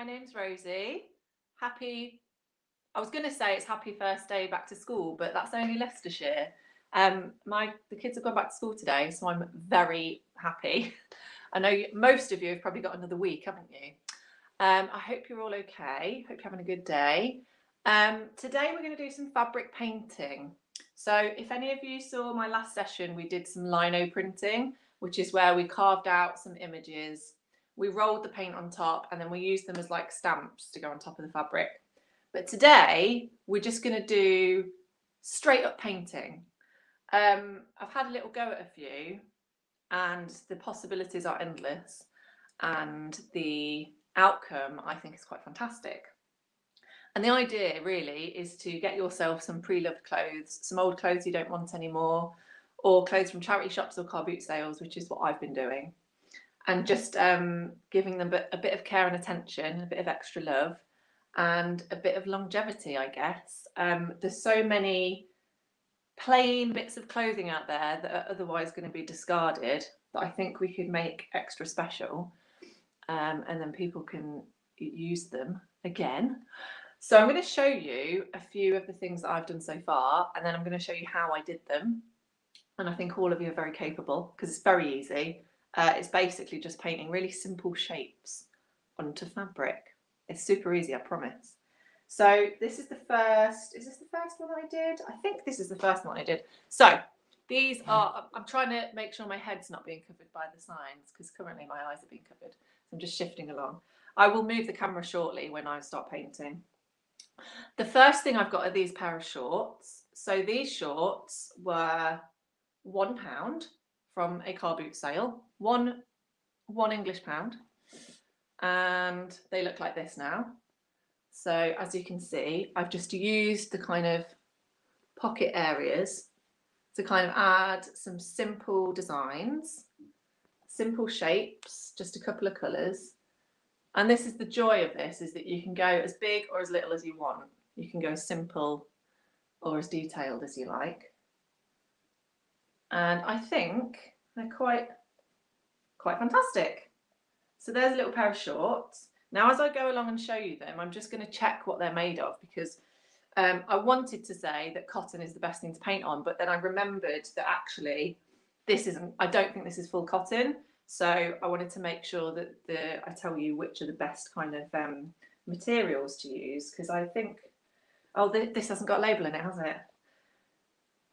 my name's Rosie. Happy, I was going to say it's happy first day back to school, but that's only Leicestershire. Um, my the kids have gone back to school today, so I'm very happy. I know most of you have probably got another week, haven't you? Um, I hope you're all okay. Hope you're having a good day. Um, today we're going to do some fabric painting. So if any of you saw my last session, we did some lino printing, which is where we carved out some images we rolled the paint on top and then we used them as like stamps to go on top of the fabric. But today we're just going to do straight up painting. Um, I've had a little go at a few and the possibilities are endless and the outcome I think is quite fantastic. And the idea really is to get yourself some pre-loved clothes, some old clothes you don't want anymore, or clothes from charity shops or car boot sales, which is what I've been doing and just um, giving them a bit of care and attention, a bit of extra love, and a bit of longevity, I guess. Um, there's so many plain bits of clothing out there that are otherwise going to be discarded that I think we could make extra special, um, and then people can use them again. So I'm going to show you a few of the things that I've done so far, and then I'm going to show you how I did them. And I think all of you are very capable because it's very easy. Uh, it's basically just painting really simple shapes onto fabric. It's super easy, I promise. So this is the first, is this the first one I did? I think this is the first one I did. So these are, I'm trying to make sure my head's not being covered by the signs because currently my eyes are being covered. So I'm just shifting along. I will move the camera shortly when I start painting. The first thing I've got are these pair of shorts. So these shorts were one pound from a car boot sale, one one English pound, and they look like this now. So as you can see, I've just used the kind of pocket areas to kind of add some simple designs, simple shapes, just a couple of colours. And this is the joy of this, is that you can go as big or as little as you want. You can go as simple or as detailed as you like and I think they're quite quite fantastic. So there's a little pair of shorts. Now, as I go along and show you them, I'm just going to check what they're made of because um, I wanted to say that cotton is the best thing to paint on, but then I remembered that actually this isn't. I don't think this is full cotton. So I wanted to make sure that the I tell you which are the best kind of um, materials to use because I think oh th this hasn't got a label in it, has it?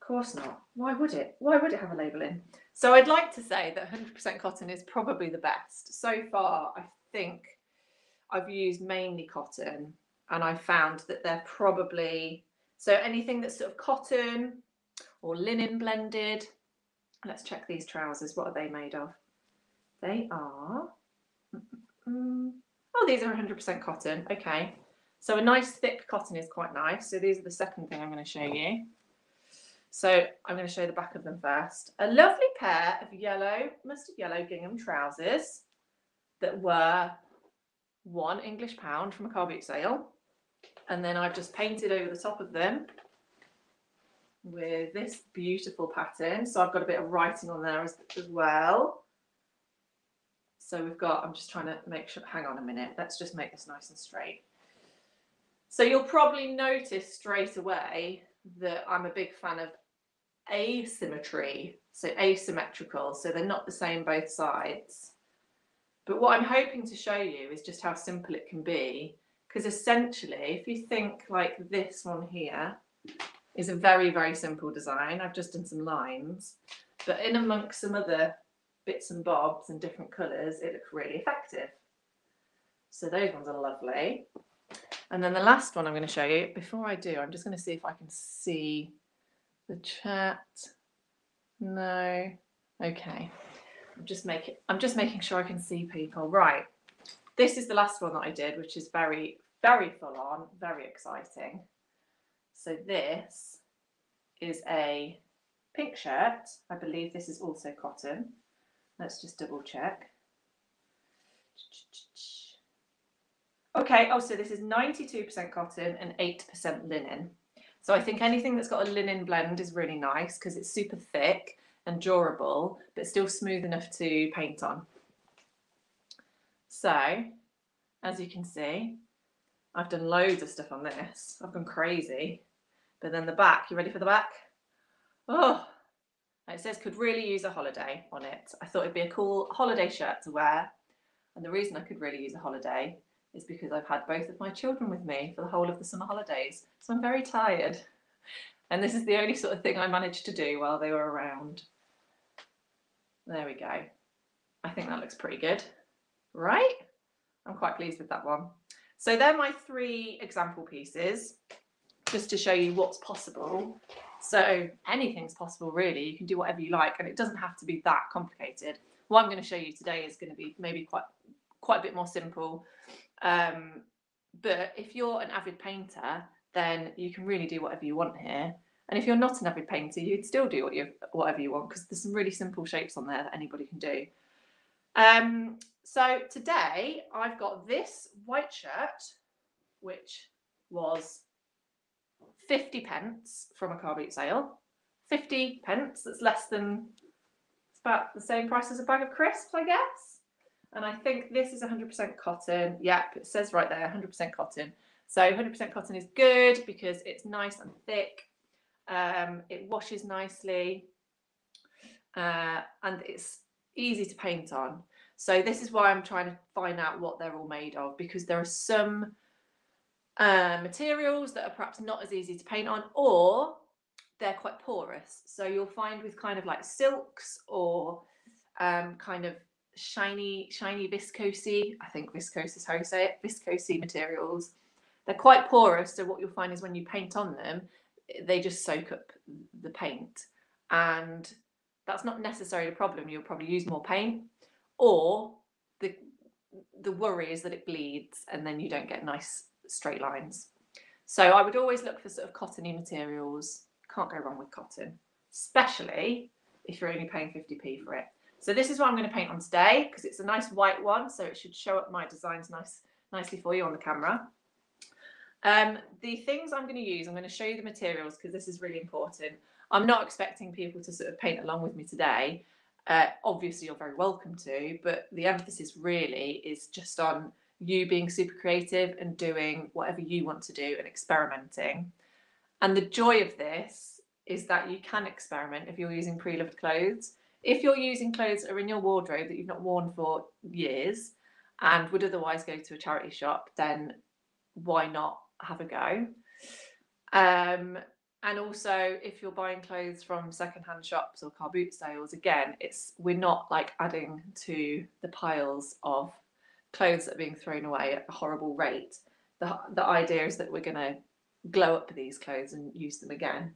Course not. Why would it? Why would it have a label in? So I'd like to say that 100% cotton is probably the best. So far, I think I've used mainly cotton and I found that they're probably, so anything that's sort of cotton or linen blended. Let's check these trousers. What are they made of? They are, oh, these are 100% cotton. Okay. So a nice thick cotton is quite nice. So these are the second thing I'm going to show you. So I'm going to show you the back of them first. A lovely pair of yellow, mustard yellow gingham trousers that were one English pound from a car boot sale. And then I've just painted over the top of them with this beautiful pattern. So I've got a bit of writing on there as, as well. So we've got, I'm just trying to make sure, hang on a minute. Let's just make this nice and straight. So you'll probably notice straight away that I'm a big fan of asymmetry, so asymmetrical, so they're not the same both sides. But what I'm hoping to show you is just how simple it can be, because essentially, if you think like this one here is a very, very simple design. I've just done some lines, but in amongst some other bits and bobs and different colours, it looks really effective. So those ones are lovely. And then the last one I'm going to show you, before I do, I'm just going to see if I can see the chat. No. Okay. I'm just making I'm just making sure I can see people. Right. This is the last one that I did, which is very, very full on, very exciting. So this is a pink shirt. I believe this is also cotton. Let's just double check. Okay, oh, so this is 92% cotton and 8% linen. So I think anything that's got a linen blend is really nice because it's super thick and durable, but still smooth enough to paint on. So, as you can see, I've done loads of stuff on this. I've gone crazy. But then the back, you ready for the back? Oh, it says could really use a holiday on it. I thought it'd be a cool holiday shirt to wear. And the reason I could really use a holiday is because I've had both of my children with me for the whole of the summer holidays. So I'm very tired. And this is the only sort of thing I managed to do while they were around. There we go. I think that looks pretty good, right? I'm quite pleased with that one. So they're my three example pieces, just to show you what's possible. So anything's possible, really. You can do whatever you like, and it doesn't have to be that complicated. What I'm going to show you today is going to be maybe quite quite a bit more simple. Um, but if you're an avid painter, then you can really do whatever you want here. And if you're not an avid painter, you'd still do what you whatever you want because there's some really simple shapes on there that anybody can do. Um, so today I've got this white shirt, which was 50 pence from a car boot sale. 50 pence, that's less than, it's about the same price as a bag of crisps, I guess. And I think this is 100% cotton. Yep, it says right there, 100% cotton. So 100% cotton is good because it's nice and thick. Um, it washes nicely uh, and it's easy to paint on. So this is why I'm trying to find out what they're all made of because there are some uh, materials that are perhaps not as easy to paint on or they're quite porous. So you'll find with kind of like silks or um, kind of shiny, shiny viscosy, I think viscose is how you say it, viscosy materials. They're quite porous. So what you'll find is when you paint on them, they just soak up the paint. And that's not necessarily a problem. You'll probably use more paint or the the worry is that it bleeds and then you don't get nice straight lines. So I would always look for sort of cottony materials. Can't go wrong with cotton, especially if you're only paying 50p for it. So this is what I'm going to paint on today because it's a nice white one, so it should show up my designs nice nicely for you on the camera. Um, the things I'm going to use, I'm going to show you the materials because this is really important. I'm not expecting people to sort of paint along with me today. Uh, obviously, you're very welcome to, but the emphasis really is just on you being super creative and doing whatever you want to do and experimenting. And the joy of this is that you can experiment if you're using pre loved clothes. If you're using clothes that are in your wardrobe that you've not worn for years and would otherwise go to a charity shop, then why not have a go? Um, and also if you're buying clothes from secondhand shops or car boot sales again it's we're not like adding to the piles of clothes that are being thrown away at a horrible rate the, the idea is that we're going to glow up these clothes and use them again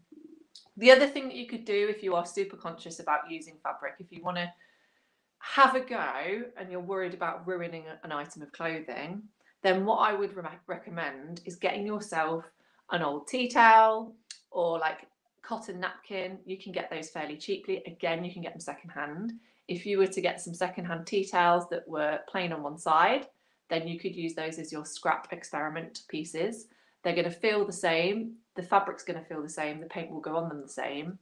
the other thing that you could do if you are super conscious about using fabric if you want to have a go and you're worried about ruining an item of clothing then what i would re- recommend is getting yourself an old tea towel or like cotton napkin, you can get those fairly cheaply. Again, you can get them secondhand. If you were to get some secondhand tea towels that were plain on one side, then you could use those as your scrap experiment pieces. They're going to feel the same. The fabric's going to feel the same. The paint will go on them the same.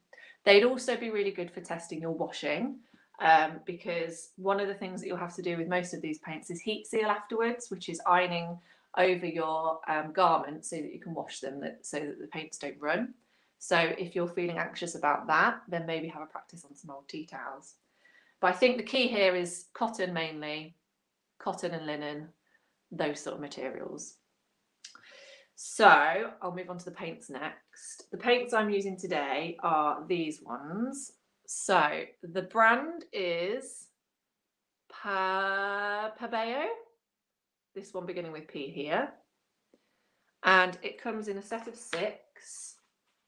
They'd also be really good for testing your washing um, because one of the things that you'll have to do with most of these paints is heat seal afterwards, which is ironing over your um, garment so that you can wash them that, so that the paints don't run. So if you're feeling anxious about that, then maybe have a practice on some old tea towels. But I think the key here is cotton mainly, cotton and linen, those sort of materials. So I'll move on to the paints next. The paints I'm using today are these ones. So the brand is pa Pabeo this one beginning with P here. And it comes in a set of six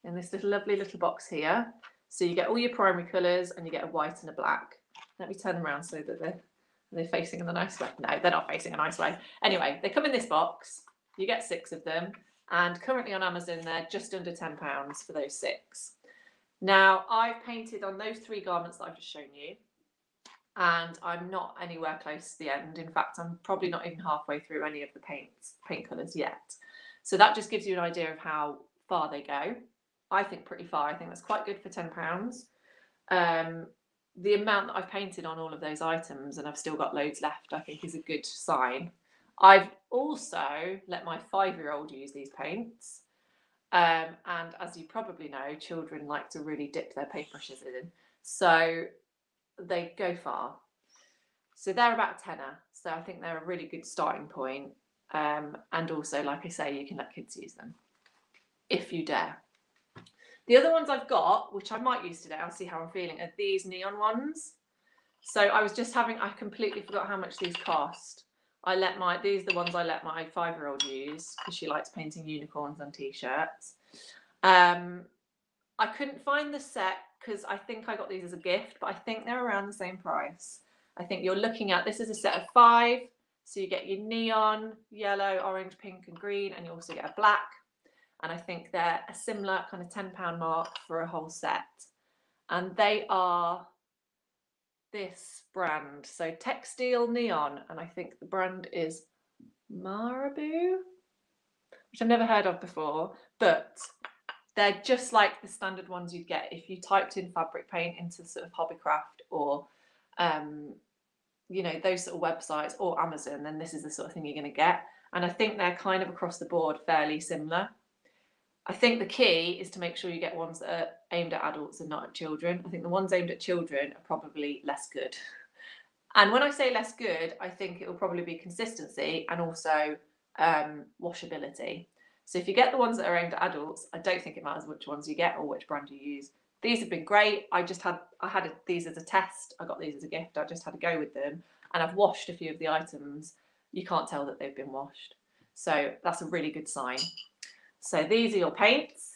in this little lovely little box here. So you get all your primary colours and you get a white and a black. Let me turn them around so that they're, they're facing in the nice way. No, they're not facing a nice way. Anyway, they come in this box. You get six of them. And currently on Amazon, they're just under £10 for those six. Now, I've painted on those three garments that I've just shown you and I'm not anywhere close to the end. In fact, I'm probably not even halfway through any of the paints, paint colours yet. So that just gives you an idea of how far they go. I think pretty far. I think that's quite good for £10. Um, the amount that I've painted on all of those items and I've still got loads left, I think is a good sign. I've also let my five year old use these paints. Um, and as you probably know, children like to really dip their paintbrushes in. So they go far. So they're about tenner. So I think they're a really good starting point. Um, and also, like I say, you can let kids use them if you dare. The other ones I've got, which I might use today, I'll see how I'm feeling, are these neon ones. So I was just having, I completely forgot how much these cost. I let my, these are the ones I let my five year old use because she likes painting unicorns on t shirts. Um, I couldn't find the set because I think I got these as a gift, but I think they're around the same price. I think you're looking at this is a set of five. So you get your neon, yellow, orange, pink, and green, and you also get a black. And I think they're a similar kind of £10 mark for a whole set. And they are this brand. So Textile Neon, and I think the brand is Marabu, which I've never heard of before, but they're just like the standard ones you'd get if you typed in fabric paint into sort of Hobbycraft or um, you know those sort of websites or Amazon, then this is the sort of thing you're going to get. And I think they're kind of across the board fairly similar. I think the key is to make sure you get ones that are aimed at adults and not at children. I think the ones aimed at children are probably less good. And when I say less good, I think it will probably be consistency and also um, washability. So if you get the ones that are aimed at adults, I don't think it matters which ones you get or which brand you use. These have been great. I just had I had a, these as a test. I got these as a gift. I just had to go with them, and I've washed a few of the items. You can't tell that they've been washed, so that's a really good sign. So these are your paints.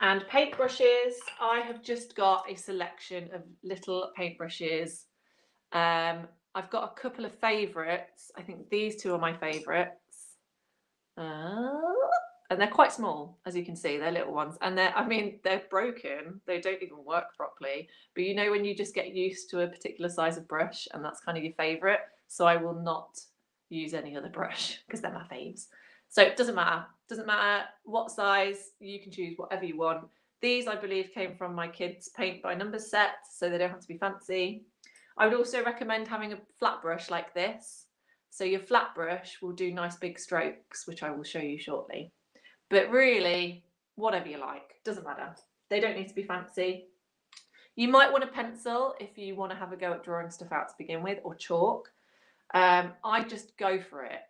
And paintbrushes, I have just got a selection of little paintbrushes. Um, I've got a couple of favourites. I think these two are my favourites. Uh, and they're quite small, as you can see, they're little ones. And they're, I mean, they're broken. They don't even work properly. But you know, when you just get used to a particular size of brush and that's kind of your favourite. So I will not use any other brush because they're my faves. So it doesn't matter. Doesn't matter what size, you can choose whatever you want. These, I believe, came from my kids' paint by numbers set, so they don't have to be fancy. I would also recommend having a flat brush like this. So your flat brush will do nice big strokes, which I will show you shortly. But really, whatever you like, doesn't matter. They don't need to be fancy. You might want a pencil if you want to have a go at drawing stuff out to begin with, or chalk. Um, I just go for it.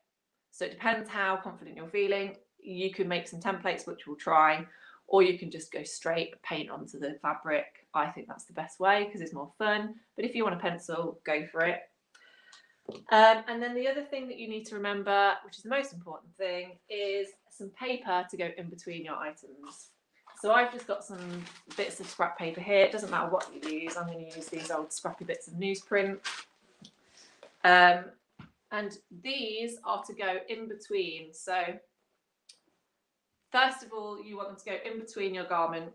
So it depends how confident you're feeling. You can make some templates, which we'll try, or you can just go straight paint onto the fabric. I think that's the best way because it's more fun. But if you want a pencil, go for it. Um, and then the other thing that you need to remember, which is the most important thing, is some paper to go in between your items. So I've just got some bits of scrap paper here. It doesn't matter what you use. I'm going to use these old scrappy bits of newsprint. Um, and these are to go in between. So first of all, you want them to go in between your garment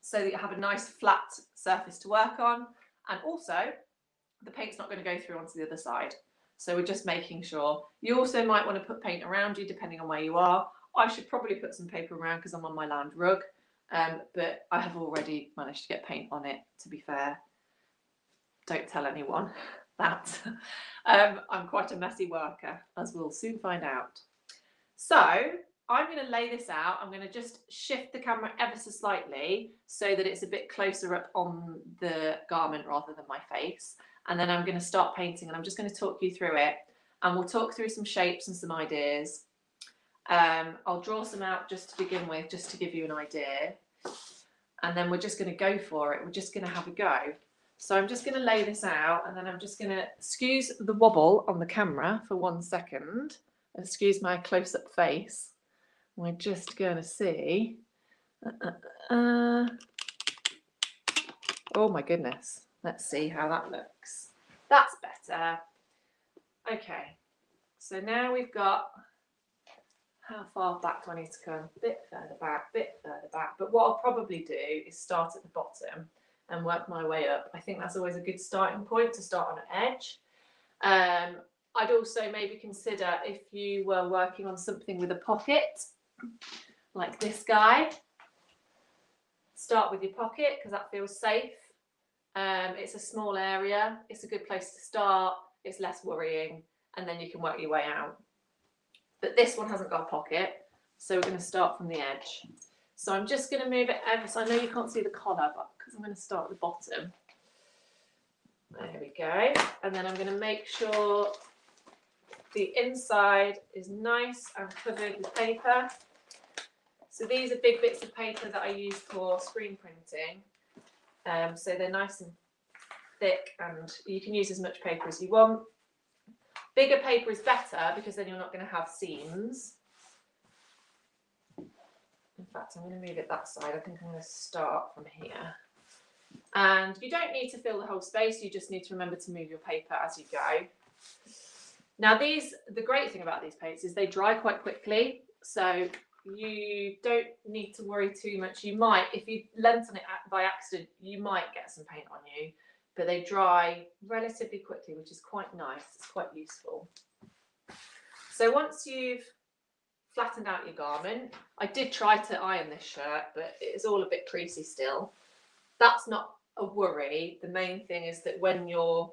so that you have a nice flat surface to work on. And also the paint's not going to go through onto the other side. So we're just making sure. You also might want to put paint around you depending on where you are. I should probably put some paper around because I'm on my lounge rug, um, but I have already managed to get paint on it, to be fair. Don't tell anyone that. um, I'm quite a messy worker, as we'll soon find out. So I'm going to lay this out. I'm going to just shift the camera ever so slightly so that it's a bit closer up on the garment rather than my face and then I'm going to start painting and I'm just going to talk you through it and we'll talk through some shapes and some ideas. Um, I'll draw some out just to begin with, just to give you an idea. And then we're just going to go for it. We're just going to have a go. So I'm just going to lay this out and then I'm just going to excuse the wobble on the camera for one second. Excuse my close-up face. We're just going to see. Uh, uh, uh. Oh my goodness. Let's see how that looks. That's better. Okay, so now we've got, how far back do I need to come? Bit further back, bit further back. But what I'll probably do is start at the bottom and work my way up. I think that's always a good starting point to start on an edge. Um, I'd also maybe consider if you were working on something with a pocket, like this guy, start with your pocket because that feels safe um, it's a small area. It's a good place to start. It's less worrying. and then you can work your way out. But this one hasn't got a pocket, so we're going to start from the edge. So I'm just going to move it ever so I know you can't see the collar, but because I'm going to start at the bottom. There we go. And then I'm going to make sure the inside is nice and covered with paper. So these are big bits of paper that I use for screen printing. Um, so they're nice and thick and you can use as much paper as you want. Bigger paper is better because then you're not going to have seams. In fact, I'm going to move it that side. I think I'm going to start from here. And you don't need to fill the whole space. You just need to remember to move your paper as you go. Now these, the great thing about these paints is they dry quite quickly. So you don't need to worry too much. You might, if you lent on it by accident, you might get some paint on you, but they dry relatively quickly, which is quite nice. It's quite useful. So once you've flattened out your garment, I did try to iron this shirt, but it's all a bit creasy still. That's not a worry. The main thing is that when you're,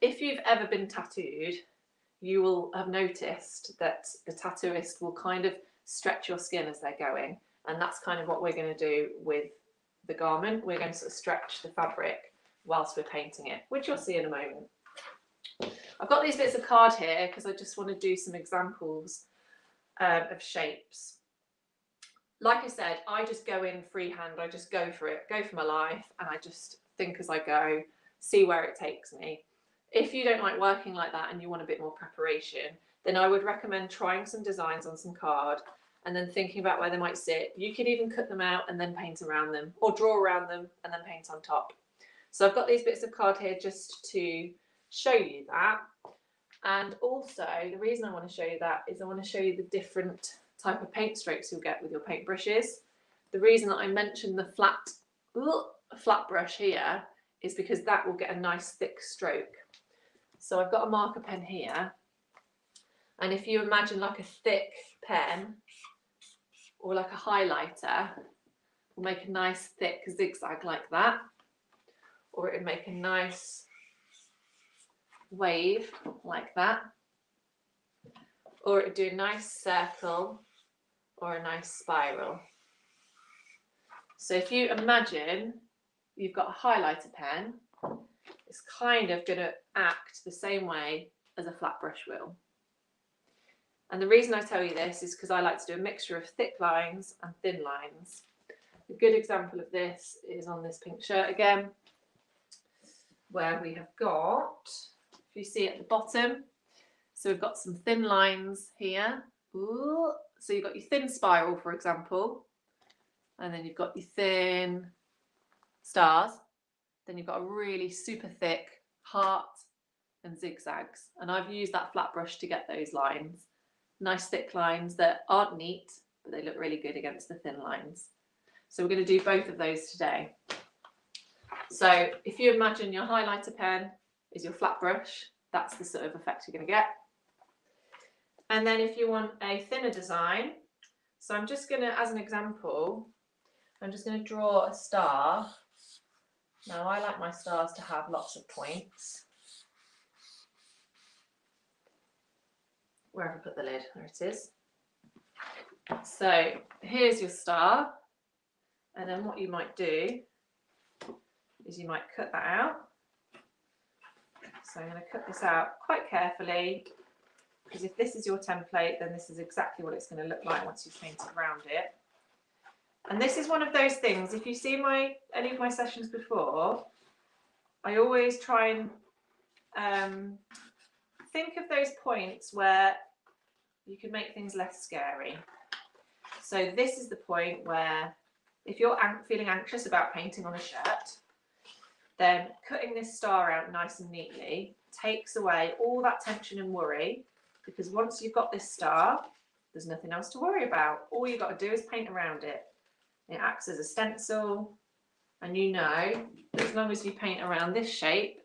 if you've ever been tattooed, you will have noticed that the tattooist will kind of stretch your skin as they're going. And that's kind of what we're going to do with the garment. We're going to sort of stretch the fabric whilst we're painting it, which you'll see in a moment. I've got these bits of card here because I just want to do some examples um, of shapes. Like I said, I just go in freehand. I just go for it, go for my life, and I just think as I go, see where it takes me. If you don't like working like that and you want a bit more preparation, then I would recommend trying some designs on some card and then thinking about where they might sit. You could even cut them out and then paint around them or draw around them and then paint on top. So I've got these bits of card here just to show you that. And also the reason I want to show you that is I want to show you the different type of paint strokes you'll get with your paint brushes. The reason that I mentioned the flat, flat brush here is because that will get a nice thick stroke. So I've got a marker pen here. And if you imagine like a thick pen or like a highlighter, will make a nice thick zigzag like that. Or it would make a nice wave like that. Or it would do a nice circle or a nice spiral. So if you imagine you've got a highlighter pen, it's kind of going to act the same way as a flat brush will. And the reason I tell you this is because I like to do a mixture of thick lines and thin lines. A good example of this is on this pink shirt again, where we have got, if you see at the bottom, so we've got some thin lines here. Ooh, so you've got your thin spiral, for example, and then you've got your thin stars. Then you've got a really super thick heart and zigzags. And I've used that flat brush to get those lines nice thick lines that aren't neat, but they look really good against the thin lines. So we're going to do both of those today. So if you imagine your highlighter pen is your flat brush, that's the sort of effect you're going to get. And then if you want a thinner design, so I'm just going to, as an example, I'm just going to draw a star. Now I like my stars to have lots of points. Where have I put the lid? There it is. So here's your star. And then what you might do is you might cut that out. So I'm going to cut this out quite carefully because if this is your template, then this is exactly what it's going to look like once you've painted around it. And this is one of those things, if you see my any of my sessions before, I always try and um, think of those points where you can make things less scary. So this is the point where if you're feeling anxious about painting on a shirt, then cutting this star out nice and neatly takes away all that tension and worry because once you've got this star, there's nothing else to worry about. All you've got to do is paint around it. It acts as a stencil and you know as long as you paint around this shape,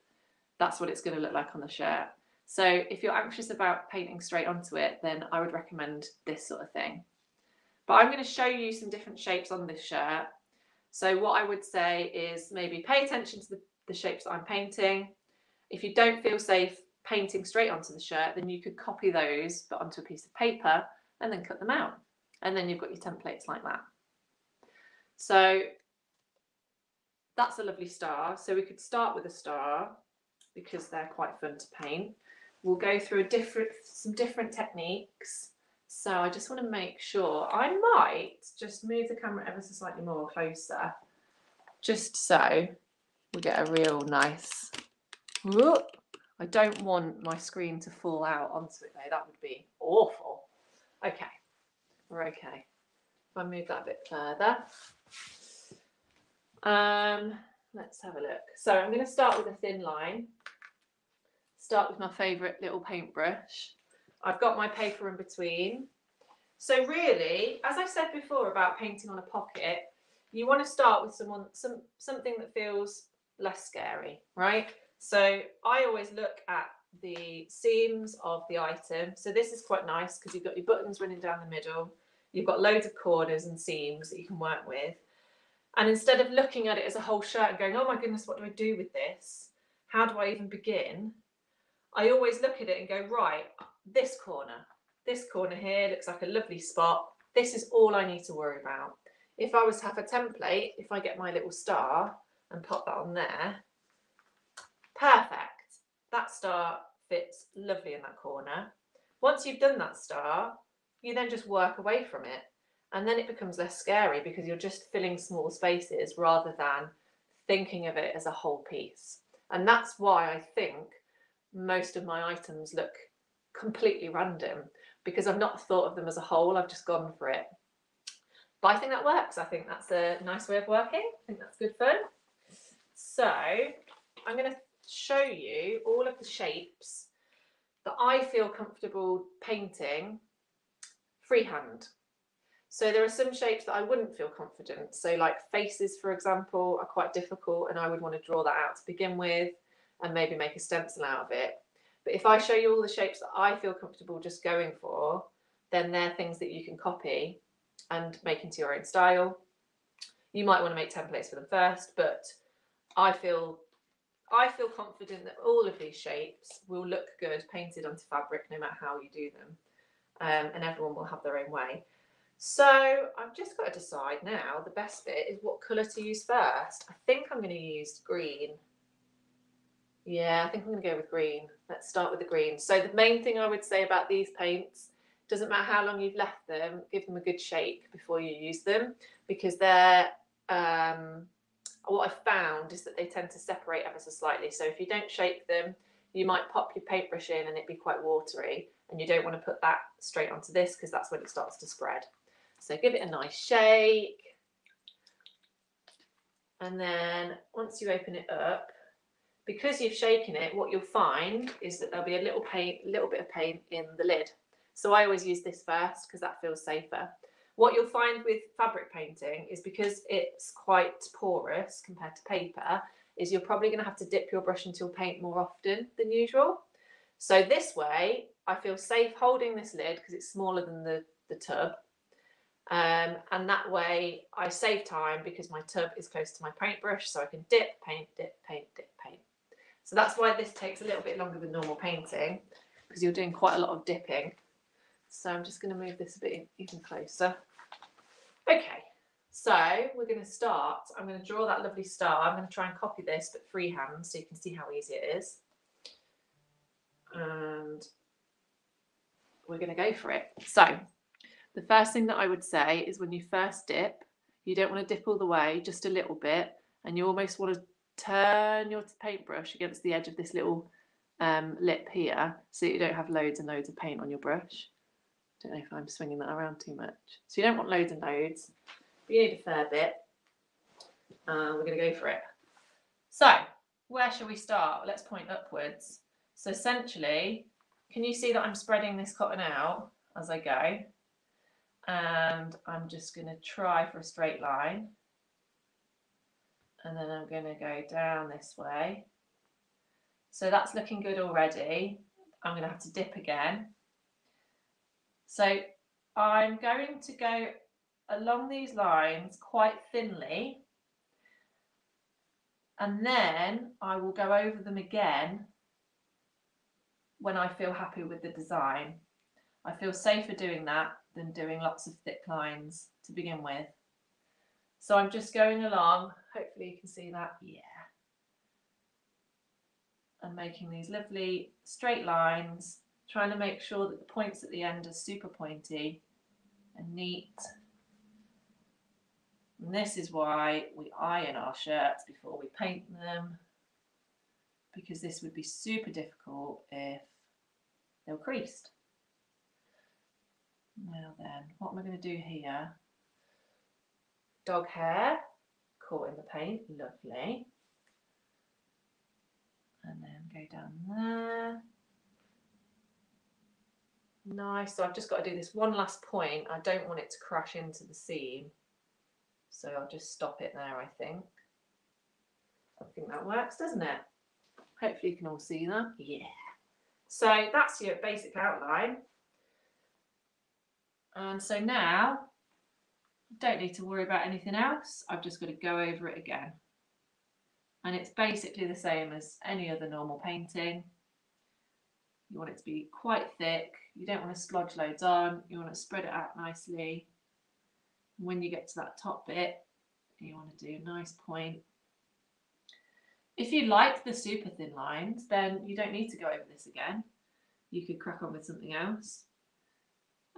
that's what it's going to look like on the shirt. So if you're anxious about painting straight onto it, then I would recommend this sort of thing. But I'm going to show you some different shapes on this shirt. So what I would say is maybe pay attention to the, the shapes that I'm painting. If you don't feel safe painting straight onto the shirt, then you could copy those but onto a piece of paper and then cut them out. And then you've got your templates like that. So that's a lovely star. So we could start with a star because they're quite fun to paint. We'll go through a different some different techniques. So I just want to make sure I might just move the camera ever so slightly more closer, just so we get a real nice. Whoop. I don't want my screen to fall out onto it though. That would be awful. Okay, we're okay. If I move that a bit further. Um, let's have a look. So I'm going to start with a thin line. Start with my favourite little paintbrush. I've got my paper in between. So really, as I said before about painting on a pocket, you want to start with someone some something that feels less scary, right? So I always look at the seams of the item. So this is quite nice because you've got your buttons running down the middle. You've got loads of corners and seams that you can work with. And instead of looking at it as a whole shirt and going, oh my goodness, what do I do with this? How do I even begin? I always look at it and go, right, this corner, this corner here looks like a lovely spot. This is all I need to worry about. If I was to have a template, if I get my little star and pop that on there, perfect. That star fits lovely in that corner. Once you've done that star, you then just work away from it and then it becomes less scary because you're just filling small spaces rather than thinking of it as a whole piece. And that's why I think most of my items look completely random because I've not thought of them as a whole, I've just gone for it. But I think that works. I think that's a nice way of working. I think that's good fun. So I'm going to show you all of the shapes that I feel comfortable painting freehand. So there are some shapes that I wouldn't feel confident. So like faces, for example, are quite difficult and I would want to draw that out to begin with and maybe make a stencil out of it. But if I show you all the shapes that I feel comfortable just going for, then they're things that you can copy and make into your own style. You might want to make templates for them first, but I feel I feel confident that all of these shapes will look good painted onto fabric no matter how you do them. Um, and everyone will have their own way. So I've just got to decide now, the best bit is what colour to use first. I think I'm going to use green. Yeah, I think I'm going to go with green. Let's start with the green. So the main thing I would say about these paints, doesn't matter how long you've left them, give them a good shake before you use them because they're, um, what I've found is that they tend to separate ever so slightly. So if you don't shake them, you might pop your paintbrush in and it'd be quite watery and you don't want to put that straight onto this because that's when it starts to spread. So give it a nice shake. And then once you open it up, because you've shaken it, what you'll find is that there'll be a little paint, little bit of paint in the lid. So I always use this first because that feels safer. What you'll find with fabric painting is because it's quite porous compared to paper, is you're probably going to have to dip your brush into your paint more often than usual. So this way, I feel safe holding this lid because it's smaller than the, the tub um, and that way I save time because my tub is close to my paintbrush so I can dip, paint, dip, paint, dip, paint. So that's why this takes a little bit longer than normal painting because you're doing quite a lot of dipping. So I'm just going to move this a bit even closer. Okay, so we're going to start. I'm going to draw that lovely star. I'm going to try and copy this but freehand so you can see how easy it is. And we're going to go for it. So the first thing that I would say is when you first dip, you don't want to dip all the way, just a little bit, and you almost want to turn your paintbrush against the edge of this little um, lip here so you don't have loads and loads of paint on your brush. I don't know if I'm swinging that around too much. So you don't want loads and loads, but you need a fair bit. Uh, we're going to go for it. So where shall we start? Let's point upwards. So essentially, can you see that I'm spreading this cotton out as I go? and I'm just going to try for a straight line and then I'm going to go down this way so that's looking good already I'm going to have to dip again so I'm going to go along these lines quite thinly and then I will go over them again when I feel happy with the design. I feel safer doing that than doing lots of thick lines to begin with. So I'm just going along, hopefully you can see that, yeah. And making these lovely straight lines, trying to make sure that the points at the end are super pointy and neat. And this is why we iron our shirts before we paint them, because this would be super difficult if they were creased. Now then, what am I going to do here? Dog hair, caught in the paint, lovely. And then go down there. Nice, so I've just got to do this one last point. I don't want it to crash into the seam. So I'll just stop it there, I think. I think that works, doesn't it? Hopefully you can all see that. Yeah. So that's your basic outline. And so now don't need to worry about anything else. I've just got to go over it again. And it's basically the same as any other normal painting. You want it to be quite thick. You don't want to splodge loads on. You want to spread it out nicely. When you get to that top bit, you want to do a nice point. If you like the super thin lines, then you don't need to go over this again. You could crack on with something else.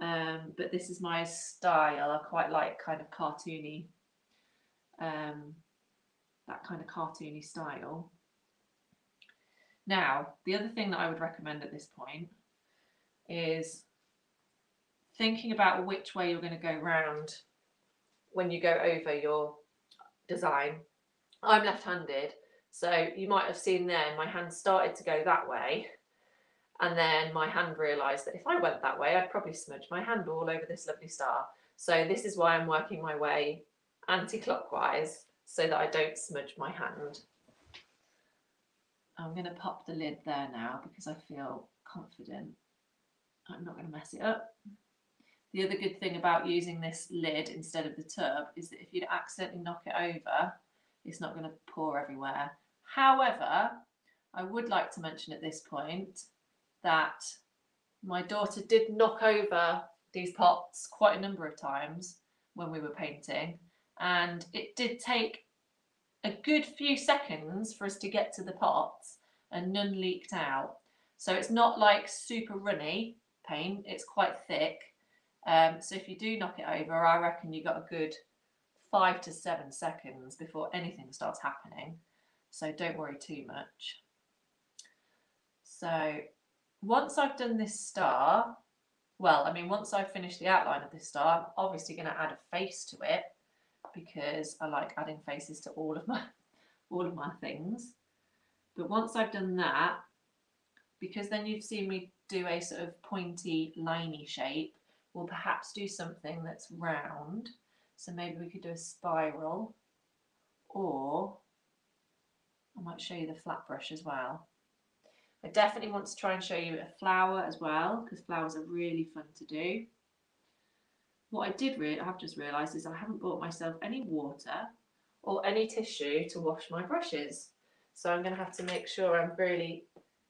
Um, but this is my style. I quite like kind of cartoony, um, that kind of cartoony style. Now, the other thing that I would recommend at this point is thinking about which way you're going to go round when you go over your design. I'm left-handed, so you might have seen there my hand started to go that way and then my hand realised that if I went that way, I'd probably smudge my hand all over this lovely star. So this is why I'm working my way anti-clockwise so that I don't smudge my hand. I'm going to pop the lid there now because I feel confident. I'm not going to mess it up. The other good thing about using this lid instead of the tub is that if you'd accidentally knock it over, it's not going to pour everywhere. However, I would like to mention at this point that my daughter did knock over these pots quite a number of times when we were painting and it did take a good few seconds for us to get to the pots and none leaked out. So it's not like super runny paint it's quite thick. Um, so if you do knock it over I reckon you got a good five to seven seconds before anything starts happening. So don't worry too much. So once I've done this star, well, I mean, once I've finished the outline of this star, I'm obviously going to add a face to it because I like adding faces to all of my all of my things. But once I've done that, because then you've seen me do a sort of pointy, liney shape, we'll perhaps do something that's round. So maybe we could do a spiral or I might show you the flat brush as well. I definitely want to try and show you a flower as well because flowers are really fun to do. What I did really, I have just realised is I haven't bought myself any water or any tissue to wash my brushes. So I'm going to have to make sure I'm really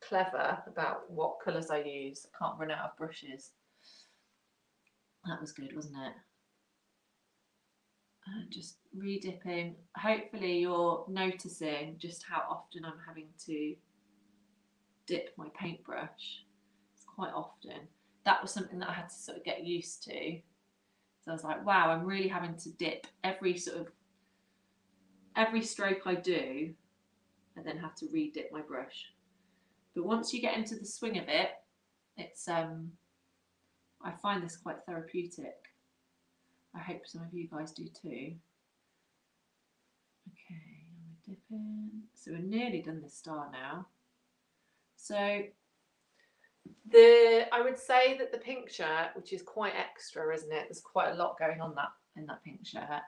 clever about what colours I use. I can't run out of brushes. That was good, wasn't it? Uh, just redipping. Hopefully you're noticing just how often I'm having to dip my paintbrush. Quite often. That was something that I had to sort of get used to. So I was like, wow, I'm really having to dip every sort of every stroke I do, and then have to re-dip my brush. But once you get into the swing of it, it's um I find this quite therapeutic. I hope some of you guys do too. Okay, we're dipping. So we're nearly done this star now. So the I would say that the pink shirt, which is quite extra, isn't it? There's quite a lot going on that in that pink shirt.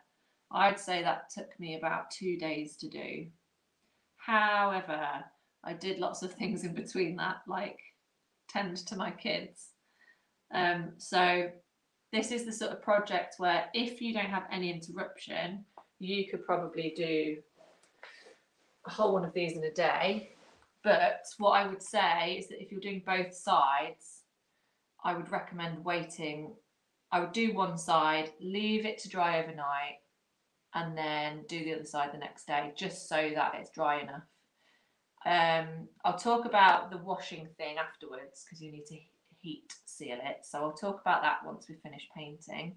I'd say that took me about two days to do. However, I did lots of things in between that, like tend to my kids. Um, so this is the sort of project where if you don't have any interruption, you could probably do a whole one of these in a day But what I would say is that if you're doing both sides, I would recommend waiting. I would do one side, leave it to dry overnight, and then do the other side the next day, just so that it's dry enough. Um, I'll talk about the washing thing afterwards because you need to heat seal it. So I'll talk about that once we finish painting,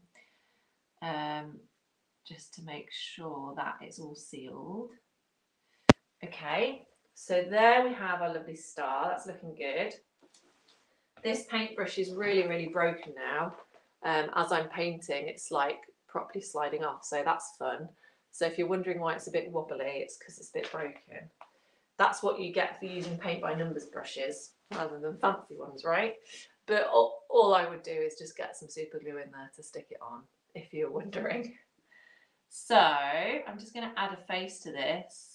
um, just to make sure that it's all sealed. Okay, so there we have our lovely star. That's looking good. This paintbrush is really, really broken now. Um, as I'm painting, it's like properly sliding off, so that's fun. So if you're wondering why it's a bit wobbly, it's because it's a bit broken. That's what you get for using paint by numbers brushes rather than fancy ones, right? But all, all I would do is just get some super glue in there to stick it on, if you're wondering. So I'm just going to add a face to this.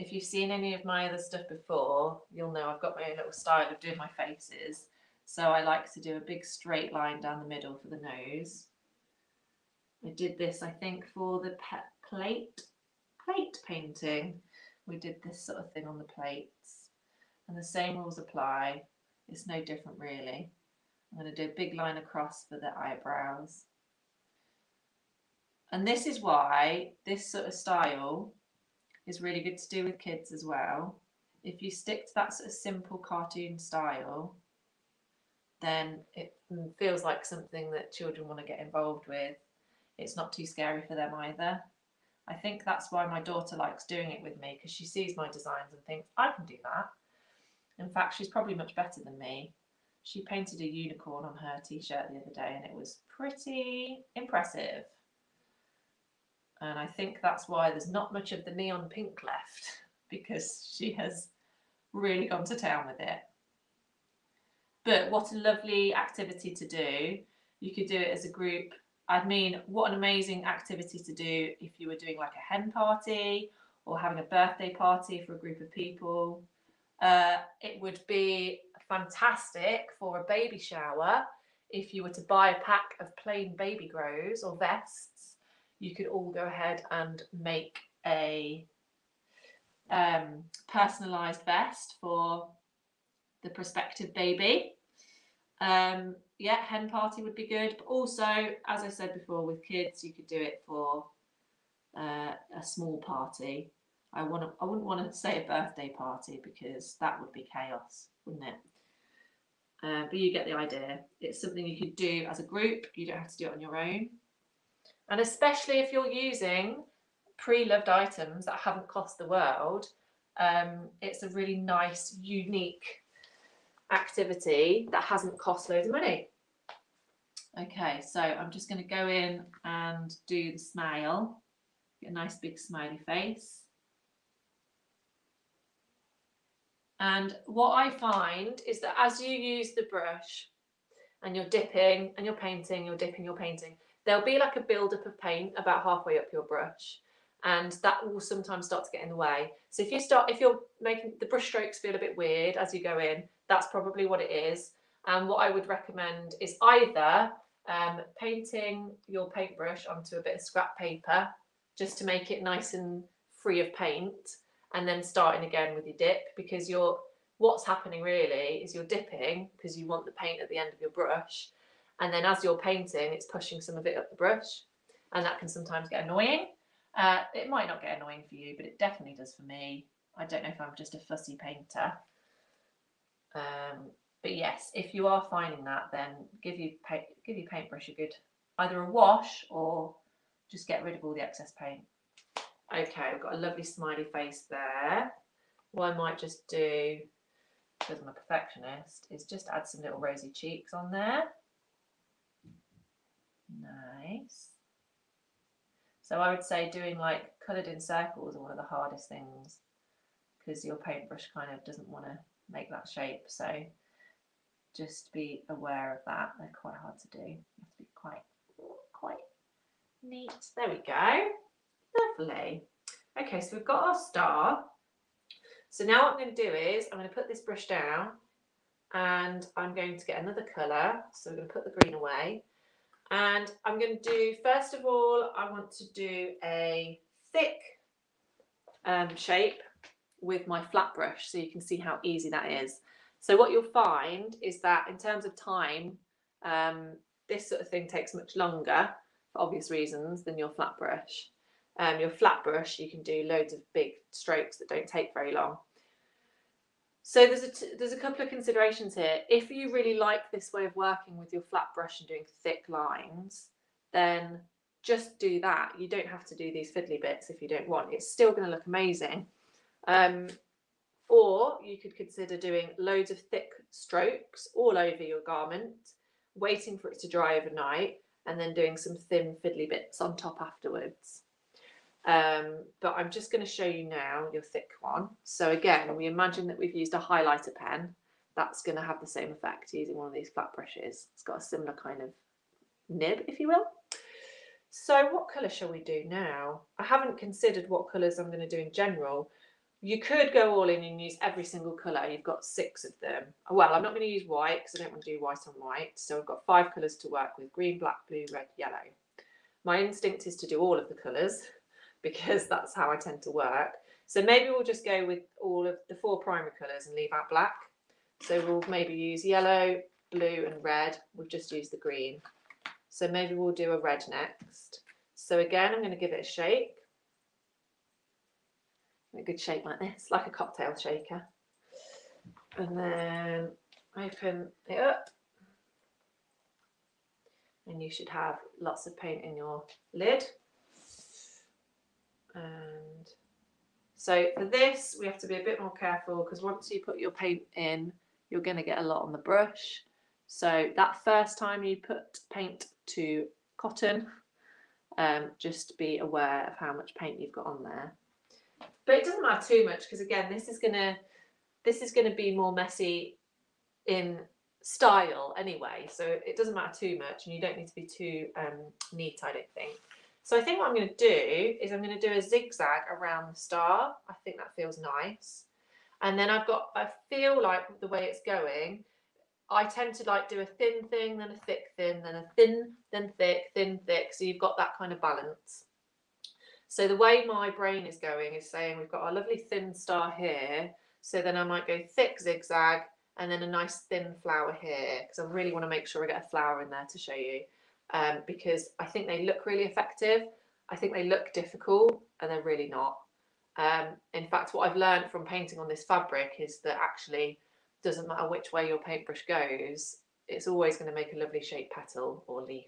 If you've seen any of my other stuff before, you'll know I've got my own little style of doing my faces. So I like to do a big straight line down the middle for the nose. I did this, I think, for the pet plate plate painting. We did this sort of thing on the plates. And the same rules apply. It's no different really. I'm going to do a big line across for the eyebrows. And this is why this sort of style is really good to do with kids as well. If you stick to that sort of simple cartoon style, then it feels like something that children want to get involved with. It's not too scary for them either. I think that's why my daughter likes doing it with me because she sees my designs and thinks, I can do that. In fact, she's probably much better than me. She painted a unicorn on her t shirt the other day and it was pretty impressive. And I think that's why there's not much of the neon pink left because she has really gone to town with it. But what a lovely activity to do. You could do it as a group. I mean, what an amazing activity to do if you were doing like a hen party or having a birthday party for a group of people. Uh, it would be fantastic for a baby shower if you were to buy a pack of plain baby grows or vests. You could all go ahead and make a um, personalized vest for the prospective baby. Um, yeah, hen party would be good. But also, as I said before, with kids, you could do it for uh, a small party. I want to. I wouldn't want to say a birthday party because that would be chaos, wouldn't it? Uh, but you get the idea. It's something you could do as a group. You don't have to do it on your own. And especially if you're using pre-loved items that haven't cost the world, um, it's a really nice, unique activity that hasn't cost loads of money. Okay, so I'm just going to go in and do the smile. Get a nice big smiley face. And what I find is that as you use the brush and you're dipping and you're painting, you're dipping, you're painting, there'll be like a build-up of paint about halfway up your brush and that will sometimes start to get in the way. So if you start, if you're making the brush strokes feel a bit weird as you go in, that's probably what it is. And what I would recommend is either um, painting your paintbrush onto a bit of scrap paper just to make it nice and free of paint and then starting again with your dip because you're what's happening really is you're dipping because you want the paint at the end of your brush and then as you're painting it's pushing some of it up the brush and that can sometimes get annoying uh, it might not get annoying for you, but it definitely does for me. I don't know if I'm just a fussy painter. Um, but yes, if you are finding that, then give you paint, give your paintbrush a good either a wash or just get rid of all the excess paint. Okay, I've got a lovely smiley face there. What I might just do, because I'm a perfectionist, is just add some little rosy cheeks on there. Nice. So I would say doing like coloured in circles are one of the hardest things because your paintbrush kind of doesn't want to make that shape. So just be aware of that. They're quite hard to do. You have to be quite, quite neat. There we go. Lovely. Okay, so we've got our star. So now what I'm going to do is I'm going to put this brush down and I'm going to get another colour. So we're going to put the green away and I'm going to do, first of all, I want to do a thick um, shape. with my flat brush so you can see how easy that is. So what you'll find is that in terms of time, um, this sort of thing takes much longer for obvious reasons than your flat brush. Um, your flat brush, you can do loads of big strokes that don't take very long. So there's a there's a couple of considerations here. If you really like this way of working with your flat brush and doing thick lines, then just do that. You don't have to do these fiddly bits if you don't want. It's still going to look amazing. Um, or you could consider doing loads of thick strokes all over your garment, waiting for it to dry overnight, and then doing some thin fiddly bits on top afterwards. Um, but I'm just going to show you now your thick one. So again, we imagine that we've used a highlighter pen. That's going to have the same effect using one of these flat brushes. It's got a similar kind of nib, if you will. So what colour shall we do now? I haven't considered what colours I'm going to do in general. You could go all in and use every single colour. You've got six of them. Well, I'm not going to use white because I don't want to do white on white. So I've got five colours to work with, green, black, blue, red, yellow. My instinct is to do all of the colours because that's how I tend to work. So maybe we'll just go with all of the four primary colours and leave out black. So we'll maybe use yellow, blue and red. We've just used the green. So maybe we'll do a red next. So again, I'm going to give it a shake. A good shake like this, like a cocktail shaker. And then open it up. And you should have lots of paint in your lid. And so for this, we have to be a bit more careful because once you put your paint in, you're going to get a lot on the brush. So that first time you put paint to cotton, um, just be aware of how much paint you've got on there. But it doesn't matter too much because again, this is gonna this is gonna be more messy in style anyway. So it doesn't matter too much, and you don't need to be too um, neat. I don't think. So I think what I'm going to do is I'm going to do a zigzag around the star. I think that feels nice. And then I've got, I feel like the way it's going, I tend to like do a thin thing, then a thick thing, then a thin, then thick, thin, thick. So you've got that kind of balance. So the way my brain is going is saying we've got our lovely thin star here. So then I might go thick zigzag and then a nice thin flower here because I really want to make sure I get a flower in there to show you um, because I think they look really effective. I think they look difficult and they're really not. Um, in fact, what I've learned from painting on this fabric is that actually doesn't matter which way your paintbrush goes, it's always going to make a lovely shaped petal or leaf.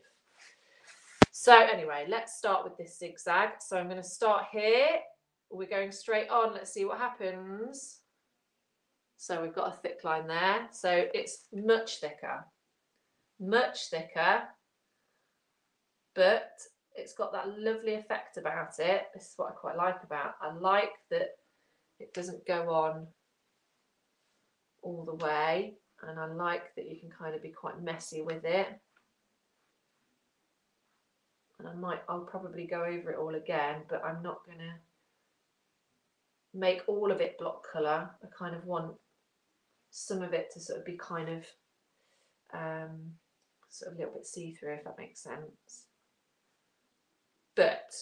So anyway, let's start with this zigzag. So I'm going to start here. We're going straight on. Let's see what happens. So we've got a thick line there. So it's much thicker, much thicker but it's got that lovely effect about it. This is what I quite like about. I like that it doesn't go on all the way, and I like that you can kind of be quite messy with it. And I might, I'll probably go over it all again, but I'm not gonna make all of it block colour. I kind of want some of it to sort of be kind of um, sort of a little bit see-through, if that makes sense. But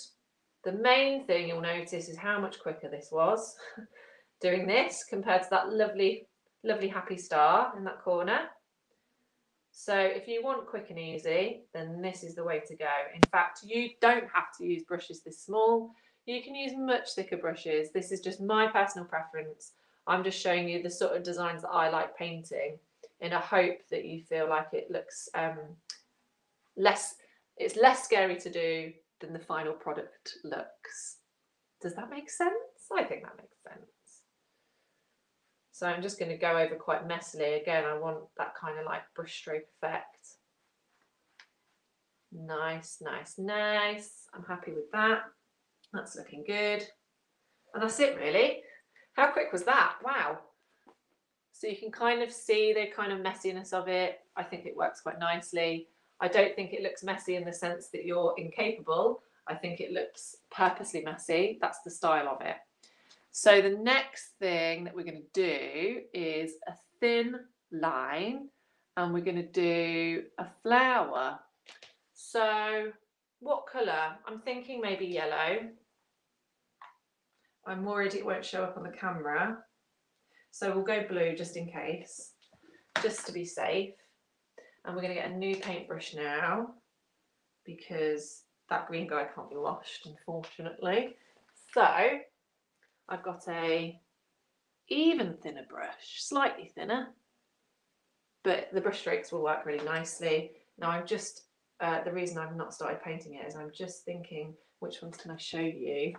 the main thing you'll notice is how much quicker this was doing this compared to that lovely, lovely happy star in that corner. So if you want quick and easy, then this is the way to go. In fact, you don't have to use brushes this small. You can use much thicker brushes. This is just my personal preference. I'm just showing you the sort of designs that I like painting in a hope that you feel like it looks um, less, it's less scary to do than the final product looks. Does that make sense? I think that makes sense. So I'm just going to go over quite messily. Again, I want that kind of like brushstroke effect. Nice, nice, nice. I'm happy with that. That's looking good. And that's it really. How quick was that? Wow. So you can kind of see the kind of messiness of it. I think it works quite nicely. I don't think it looks messy in the sense that you're incapable. I think it looks purposely messy. That's the style of it. So the next thing that we're going to do is a thin line and we're going to do a flower. So what colour? I'm thinking maybe yellow. I'm worried it won't show up on the camera. So we'll go blue just in case, just to be safe. And we're going to get a new paintbrush now because that green guy can't be washed, unfortunately. So I've got a even thinner brush, slightly thinner, but the brush strokes will work really nicely. Now I'm just, uh, the reason I've not started painting it is I'm just thinking which ones can I show you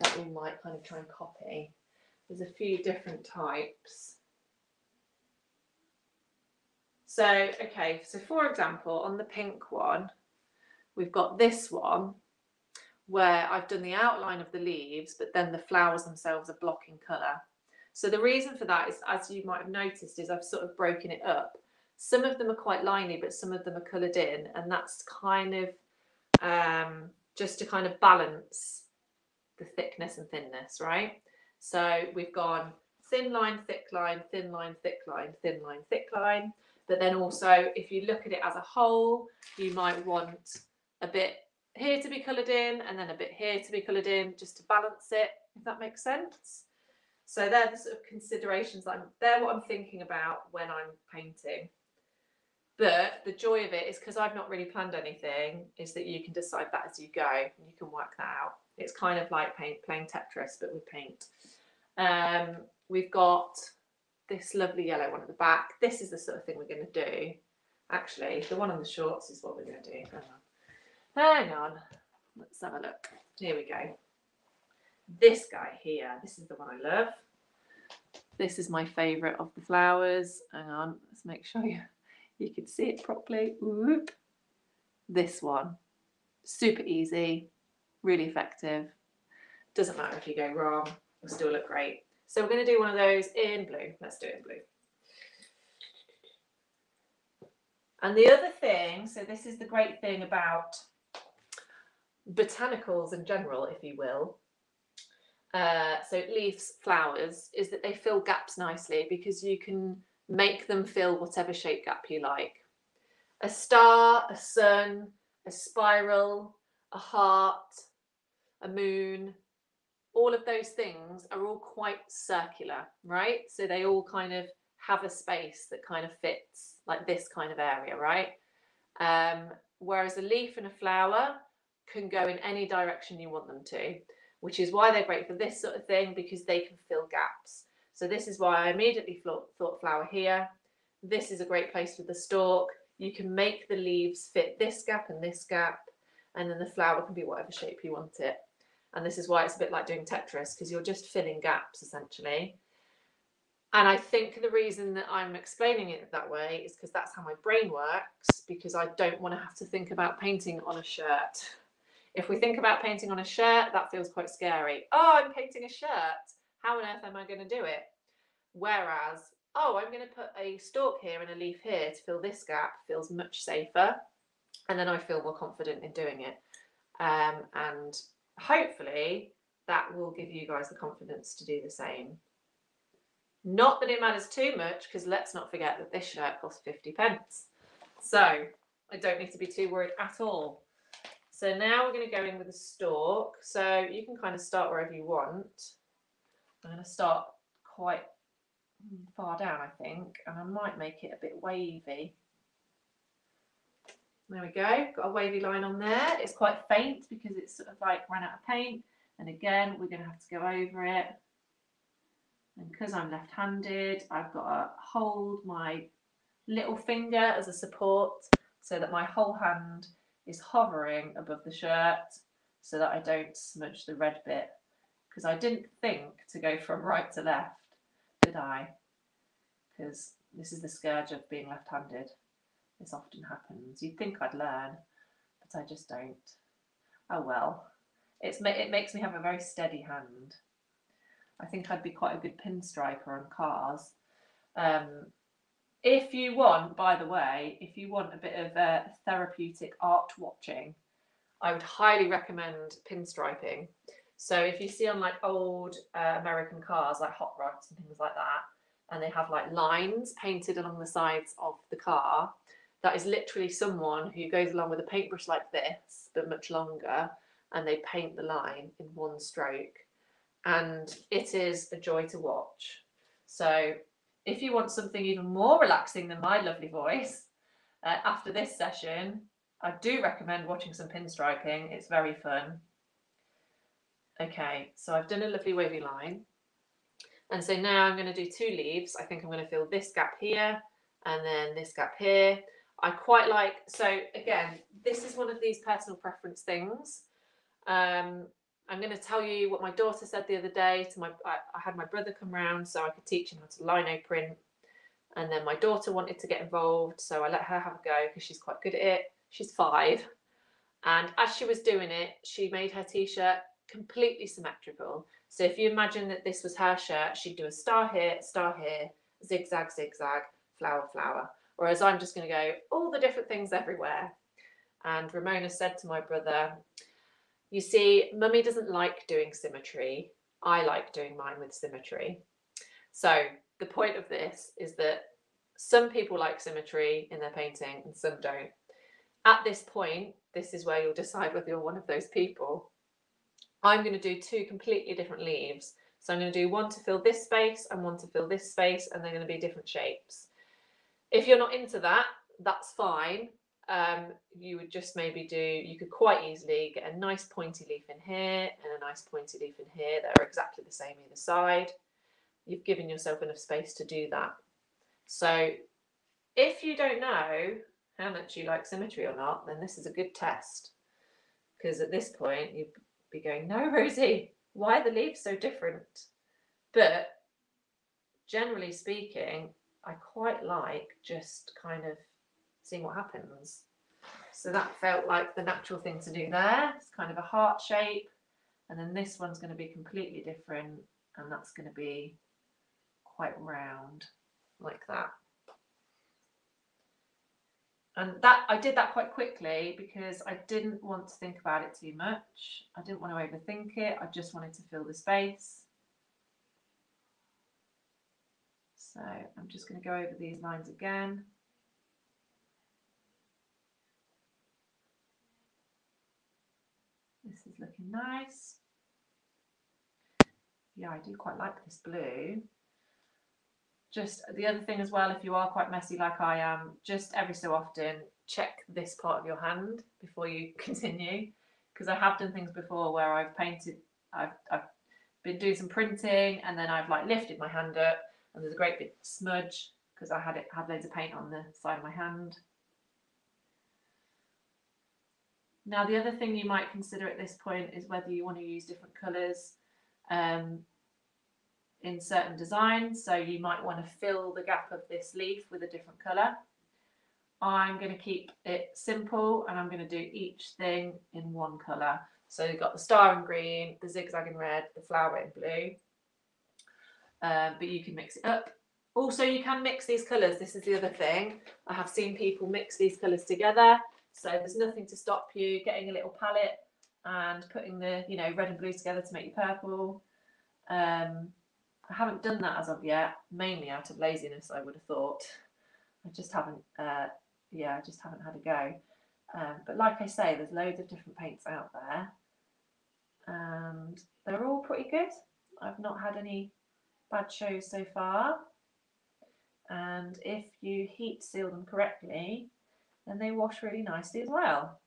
that we might kind of try and copy. There's a few different types. So, okay, so for example, on the pink one, we've got this one where I've done the outline of the leaves, but then the flowers themselves are blocking colour. So the reason for that is, as you might have noticed, is I've sort of broken it up. Some of them are quite liney, but some of them are coloured in, and that's kind of um, just to kind of balance the thickness and thinness, right? So we've gone thin line, thick line, thin line, thick line, thin line, thick line. But then also, if you look at it as a whole, you might want a bit here to be coloured in and then a bit here to be coloured in just to balance it, if that makes sense. So they're the sort of considerations that I'm, they're what I'm thinking about when I'm painting. But the joy of it is because I've not really planned anything, is that you can decide that as you go and you can work that out. It's kind of like paint, playing Tetris, but with paint. Um, we've got this lovely yellow one at the back. This is the sort of thing we're going to do. Actually, the one on the shorts is what we're going to do. Hang on. Hang on. Let's have a look. Here we go. This guy here, this is the one I love. This is my favourite of the flowers. Hang on, let's make sure you, you can see it properly. Whoop. This one, super easy, really effective. Doesn't matter if you go wrong, it'll still look great. So we're going to do one of those in blue. Let's do it in blue. And the other thing, so this is the great thing about botanicals in general, if you will. Uh, so leaves, flowers, is that they fill gaps nicely because you can make them fill whatever shape gap you like. A star, a sun, a spiral, a heart, a moon, all of those things are all quite circular, right? So they all kind of have a space that kind of fits like this kind of area, right? Um, whereas a leaf and a flower can go in any direction you want them to, which is why they're great for this sort of thing because they can fill gaps. So this is why I immediately thought, thought flower here. This is a great place for the stalk. You can make the leaves fit this gap and this gap, and then the flower can be whatever shape you want it. And this is why it's a bit like doing Tetris because you're just filling gaps essentially. And I think the reason that I'm explaining it that way is because that's how my brain works because I don't want to have to think about painting on a shirt. If we think about painting on a shirt, that feels quite scary. Oh, I'm painting a shirt. How on earth am I going to do it? Whereas, oh, I'm going to put a stalk here and a leaf here to fill this gap feels much safer. And then I feel more confident in doing it. Um, and hopefully that will give you guys the confidence to do the same. Not that it matters too much, because let's not forget that this shirt costs 50 pence. So I don't need to be too worried at all. So now we're going to go in with a stalk. So you can kind of start wherever you want. I'm going to start quite far down, I think, and I might make it a bit wavy. There we go, got a wavy line on there. It's quite faint because it's sort of like run out of paint. And again, we're going to have to go over it. And because I'm left-handed, I've got to hold my little finger as a support so that my whole hand is hovering above the shirt so that I don't smudge the red bit. Because I didn't think to go from right to left, did I? Because this is the scourge of being left-handed. This often happens. You'd think I'd learn, but I just don't. Oh well. It's it makes me have a very steady hand. I think I'd be quite a good pinstriper on cars. Um, if you want, by the way, if you want a bit of uh, therapeutic art watching, I would highly recommend pinstriping. So if you see on like old uh, American cars, like hot rods and things like that, and they have like lines painted along the sides of the car, that is literally someone who goes along with a paintbrush like this, but much longer, and they paint the line in one stroke. and it is a joy to watch. So if you want something even more relaxing than my lovely voice, uh, after this session, I do recommend watching some pinstriping. It's very fun. Okay, so I've done a lovely wavy line. And so now I'm going to do two leaves. I think I'm going to fill this gap here and then this gap here. I quite like, so again, this is one of these personal preference things. Um, I'm going to tell you what my daughter said the other day to my, I, I had my brother come round so I could teach him how to lino print. And then my daughter wanted to get involved, so I let her have a go because she's quite good at it. She's five. And as she was doing it, she made her t-shirt completely symmetrical. So if you imagine that this was her shirt, she'd do a star here, star here, zigzag, zigzag, flower, flower. Whereas I'm just going to go all the different things everywhere. And Ramona said to my brother, you see, mummy doesn't like doing symmetry. I like doing mine with symmetry. So the point of this is that some people like symmetry in their painting and some don't. At this point, this is where you'll decide whether you're one of those people. I'm going to do two completely different leaves. So I'm going to do one to fill this space and one to fill this space, and they're going to be different shapes. If you're not into that, that's fine. Um, you would just maybe do, you could quite easily get a nice pointy leaf in here and a nice pointy leaf in here. They're exactly the same either side. You've given yourself enough space to do that. So if you don't know how much you like symmetry or not, then this is a good test. Because at this point, you'd be going, no, Rosie, why are the leaves so different? But generally speaking, I quite like just kind of seeing what happens. So that felt like the natural thing to do there. It's kind of a heart shape. And then this one's going to be completely different. And that's going to be quite round like that. And that I did that quite quickly because I didn't want to think about it too much. I didn't want to overthink it. I just wanted to fill the space. So I'm just going to go over these lines again. This is looking nice. Yeah, I do quite like this blue. Just the other thing as well, if you are quite messy like I am, just every so often check this part of your hand before you continue. Because I have done things before where I've painted, I've, I've been doing some printing and then I've like lifted my hand up and there's a great big smudge because I had it had loads of paint on the side of my hand. Now the other thing you might consider at this point is whether you want to use different colours um, in certain designs. So you might want to fill the gap of this leaf with a different colour. I'm going to keep it simple and I'm going to do each thing in one colour. So you've got the star in green, the zigzag in red, the flower in blue um, but you can mix it up. Also, you can mix these colours. This is the other thing. I have seen people mix these colours together. So there's nothing to stop you getting a little palette and putting the, you know, red and blue together to make your purple. Um, I haven't done that as of yet, mainly out of laziness, I would have thought. I just haven't, uh, yeah, I just haven't had a go. Um, but like I say, there's loads of different paints out there and they're all pretty good. I've not had any bad shows so far. And if you heat seal them correctly, then they wash really nicely as well.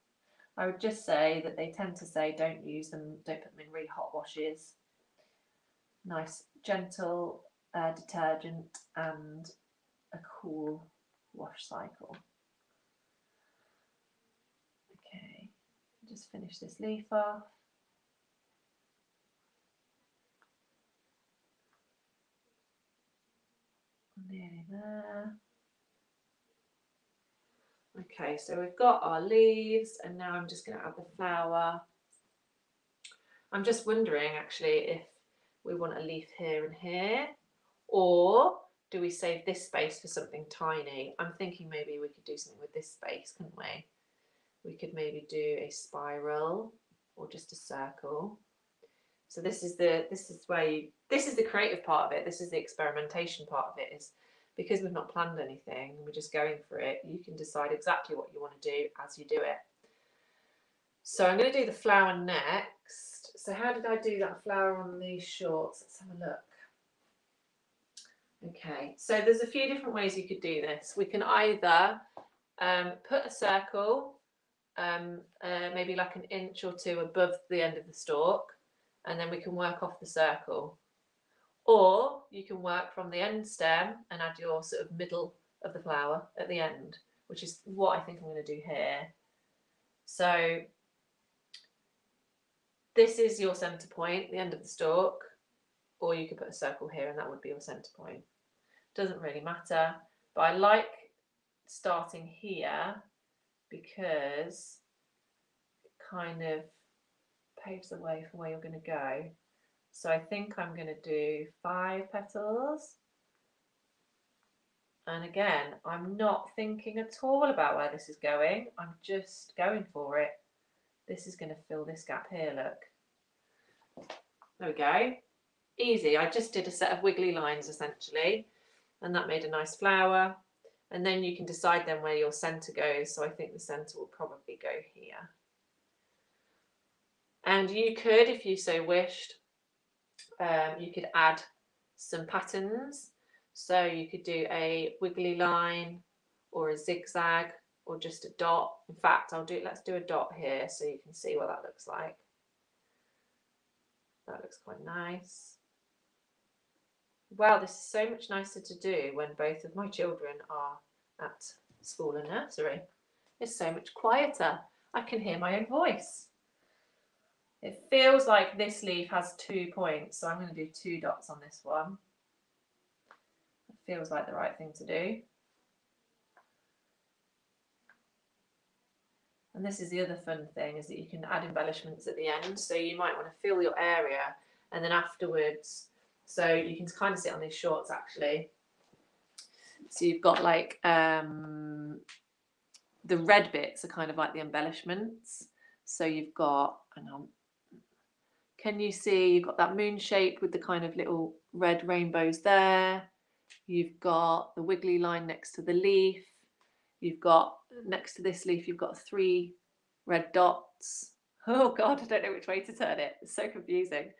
I would just say that they tend to say don't use them, don't put them in really hot washes. Nice, gentle uh, detergent and a cool wash cycle. Okay, just finish this leaf off. Nearly there. Okay, so we've got our leaves and now I'm just going to add the flower. I'm just wondering actually if we want a leaf here and here or do we save this space for something tiny? I'm thinking maybe we could do something with this space, couldn't we? We could maybe do a spiral or just a circle. So this is the this is where you this is the creative part of it. This is the experimentation part of it. Is because we've not planned anything, we're just going for it. You can decide exactly what you want to do as you do it. So I'm going to do the flower next. So how did I do that flower on these shorts? Let's have a look. Okay, so there's a few different ways you could do this. We can either um, put a circle, um, uh, maybe like an inch or two above the end of the stalk, and then we can work off the circle. Or you can work from the end stem and add your sort of middle of the flower at the end, which is what I think I'm going to do here. So this is your center point, the end of the stalk, or you could put a circle here and that would be your center point. Doesn't really matter, but I like starting here because it kind of paves the way for where you're going to go. So I think I'm going to do five petals. And again, I'm not thinking at all about where this is going. I'm just going for it. This is going to fill this gap here, look. There we go. Easy. I just did a set of wiggly lines essentially, and that made a nice flower. And then you can decide then where your centre goes. So I think the centre will probably go here. And you could, if you so wished, um, you could add some patterns. So you could do a wiggly line or a zigzag or just a dot. In fact, I'll do, let's do a dot here so you can see what that looks like. That looks quite nice. Wow, this is so much nicer to do when both of my children are at school and nursery. It's so much quieter. I can hear my own voice. It feels like this leaf has two points, so I'm going to do two dots on this one. It feels like the right thing to do. And this is the other fun thing, is that you can add embellishments at the end. So you might want to fill your area and then afterwards, so you can kind of sit on these shorts actually. So you've got like um, the red bits are kind of like the embellishments. So you've got, on, can you see you've got that moon shape with the kind of little red rainbows there? You've got the wiggly line next to the leaf. You've got next to this leaf, you've got three red dots. Oh God, I don't know which way to turn it. It's so confusing.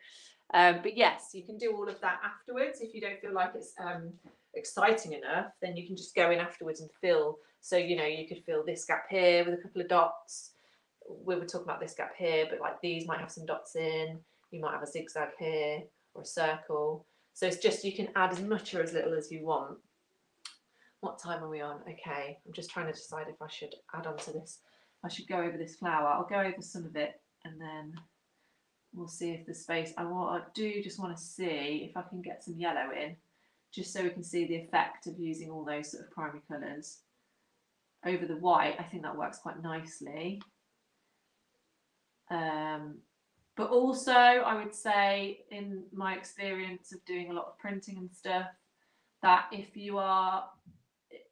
Um, but yes, you can do all of that afterwards. If you don't feel like it's um, exciting enough, then you can just go in afterwards and fill. So, you know, you could fill this gap here with a couple of dots we were talking about this gap here, but like these might have some dots in. You might have a zigzag here or a circle. So it's just you can add as much or as little as you want. What time are we on? Okay, I'm just trying to decide if I should add on to this. I should go over this flower. I'll go over some of it and then we'll see if the space. I, want, I do just want to see if I can get some yellow in, just so we can see the effect of using all those sort of primary colours over the white. I think that works quite nicely. Um, but also, I would say, in my experience of doing a lot of printing and stuff, that if you are,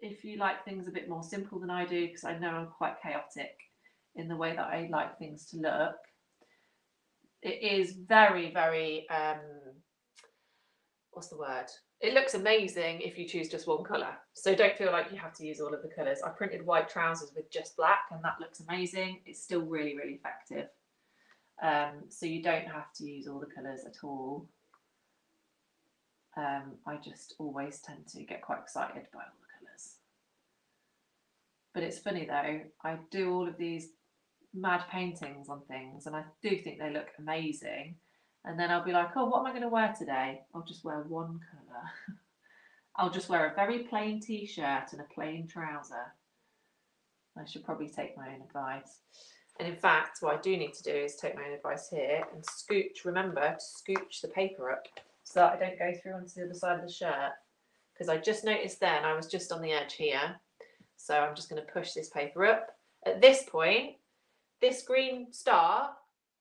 if you like things a bit more simple than I do, because I know I'm quite chaotic in the way that I like things to look, it is very, very, um, what's the word? It looks amazing if you choose just one colour. So don't feel like you have to use all of the colours. I printed white trousers with just black and that looks amazing. It's still really, really effective. Um, so you don't have to use all the colours at all. Um, I just always tend to get quite excited by all the colours. But it's funny though, I do all of these mad paintings on things and I do think they look amazing. And then I'll be like, oh, what am I going to wear today? I'll just wear one colour. I'll just wear a very plain t-shirt and a plain trouser. I should probably take my own advice. And in fact, what I do need to do is take my own advice here and scooch, remember to scooch the paper up so that I don't go through onto the other side of the shirt. Because I just noticed then I was just on the edge here. So I'm just going to push this paper up. At this point, this green star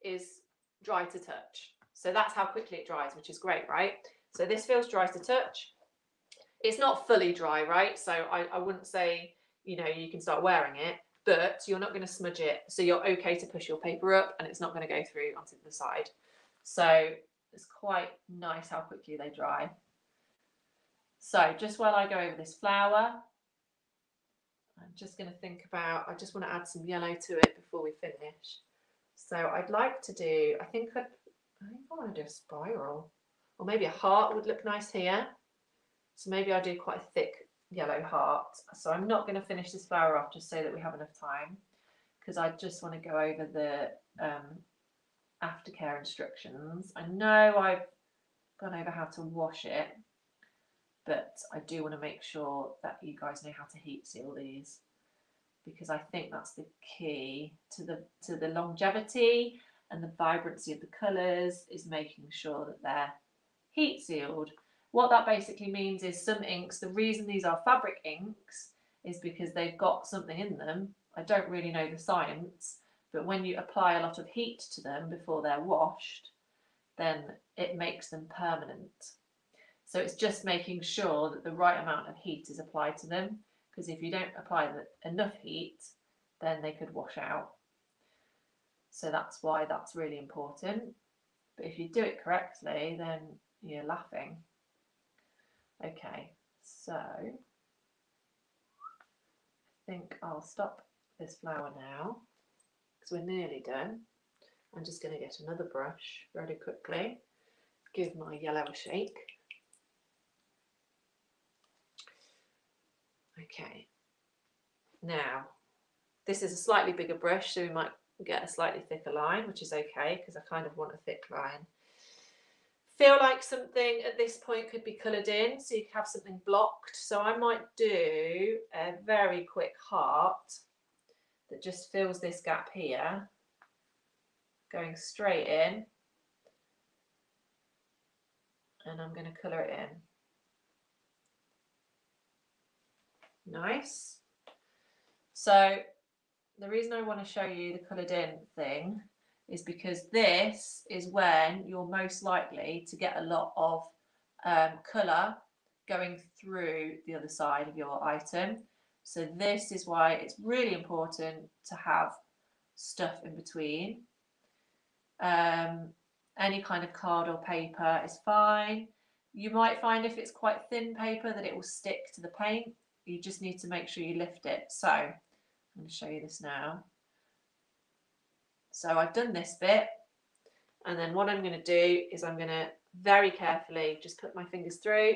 is dry to touch. So that's how quickly it dries, which is great, right? So this feels dry to touch. It's not fully dry, right? So I, I wouldn't say, you know, you can start wearing it, but you're not going to smudge it. So you're okay to push your paper up and it's not going to go through onto the side. So it's quite nice how quickly they dry. So just while I go over this flower, I'm just going to think about, I just want to add some yellow to it before we finish. So I'd like to do, I think I'd, I think I want to do a spiral or maybe a heart would look nice here. So maybe I'll do quite a thick yellow heart. So I'm not going to finish this flower off just so that we have enough time because I just want to go over the um, aftercare instructions. I know I've gone over how to wash it, but I do want to make sure that you guys know how to heat seal these because I think that's the key to the to the longevity and the vibrancy of the colours is making sure that they're heat sealed. What that basically means is some inks, the reason these are fabric inks is because they've got something in them. I don't really know the science, but when you apply a lot of heat to them before they're washed, then it makes them permanent. So it's just making sure that the right amount of heat is applied to them because if you don't apply enough heat, then they could wash out. So that's why that's really important. But if you do it correctly, then you're laughing. Okay, so I think I'll stop this flower now because we're nearly done. I'm just going to get another brush really quickly, give my yellow a shake. Okay, now this is a slightly bigger brush, so we might get a slightly thicker line, which is okay because I kind of want a thick line. Feel like something at this point could be coloured in, so you have something blocked. So I might do a very quick heart that just fills this gap here, going straight in. And I'm going to colour it in. Nice. So the reason I want to show you the coloured in thing is because this is when you're most likely to get a lot of um, colour going through the other side of your item. So this is why it's really important to have stuff in between. Um, any kind of card or paper is fine. You might find if it's quite thin paper that it will stick to the paint you just need to make sure you lift it. So I'm going to show you this now. So I've done this bit and then what I'm going to do is I'm going to very carefully just put my fingers through,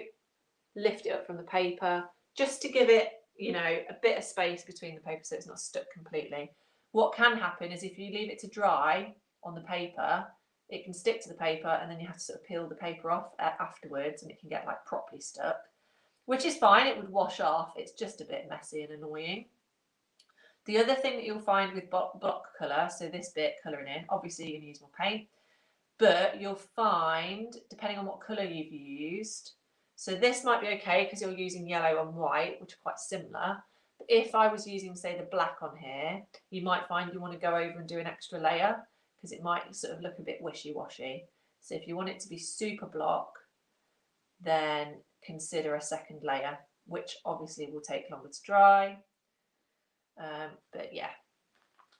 lift it up from the paper just to give it, you know, a bit of space between the paper so it's not stuck completely. What can happen is if you leave it to dry on the paper, it can stick to the paper and then you have to sort of peel the paper off uh, afterwards and it can get like properly stuck which is fine. It would wash off. It's just a bit messy and annoying. The other thing that you'll find with block colour, so this bit colouring in, obviously you're going to use more paint, but you'll find, depending on what colour you've used, so this might be okay because you're using yellow and white, which are quite similar. But if I was using, say, the black on here, you might find you want to go over and do an extra layer because it might sort of look a bit wishy-washy. So if you want it to be super block, then consider a second layer, which obviously will take longer to dry. Um, but yeah,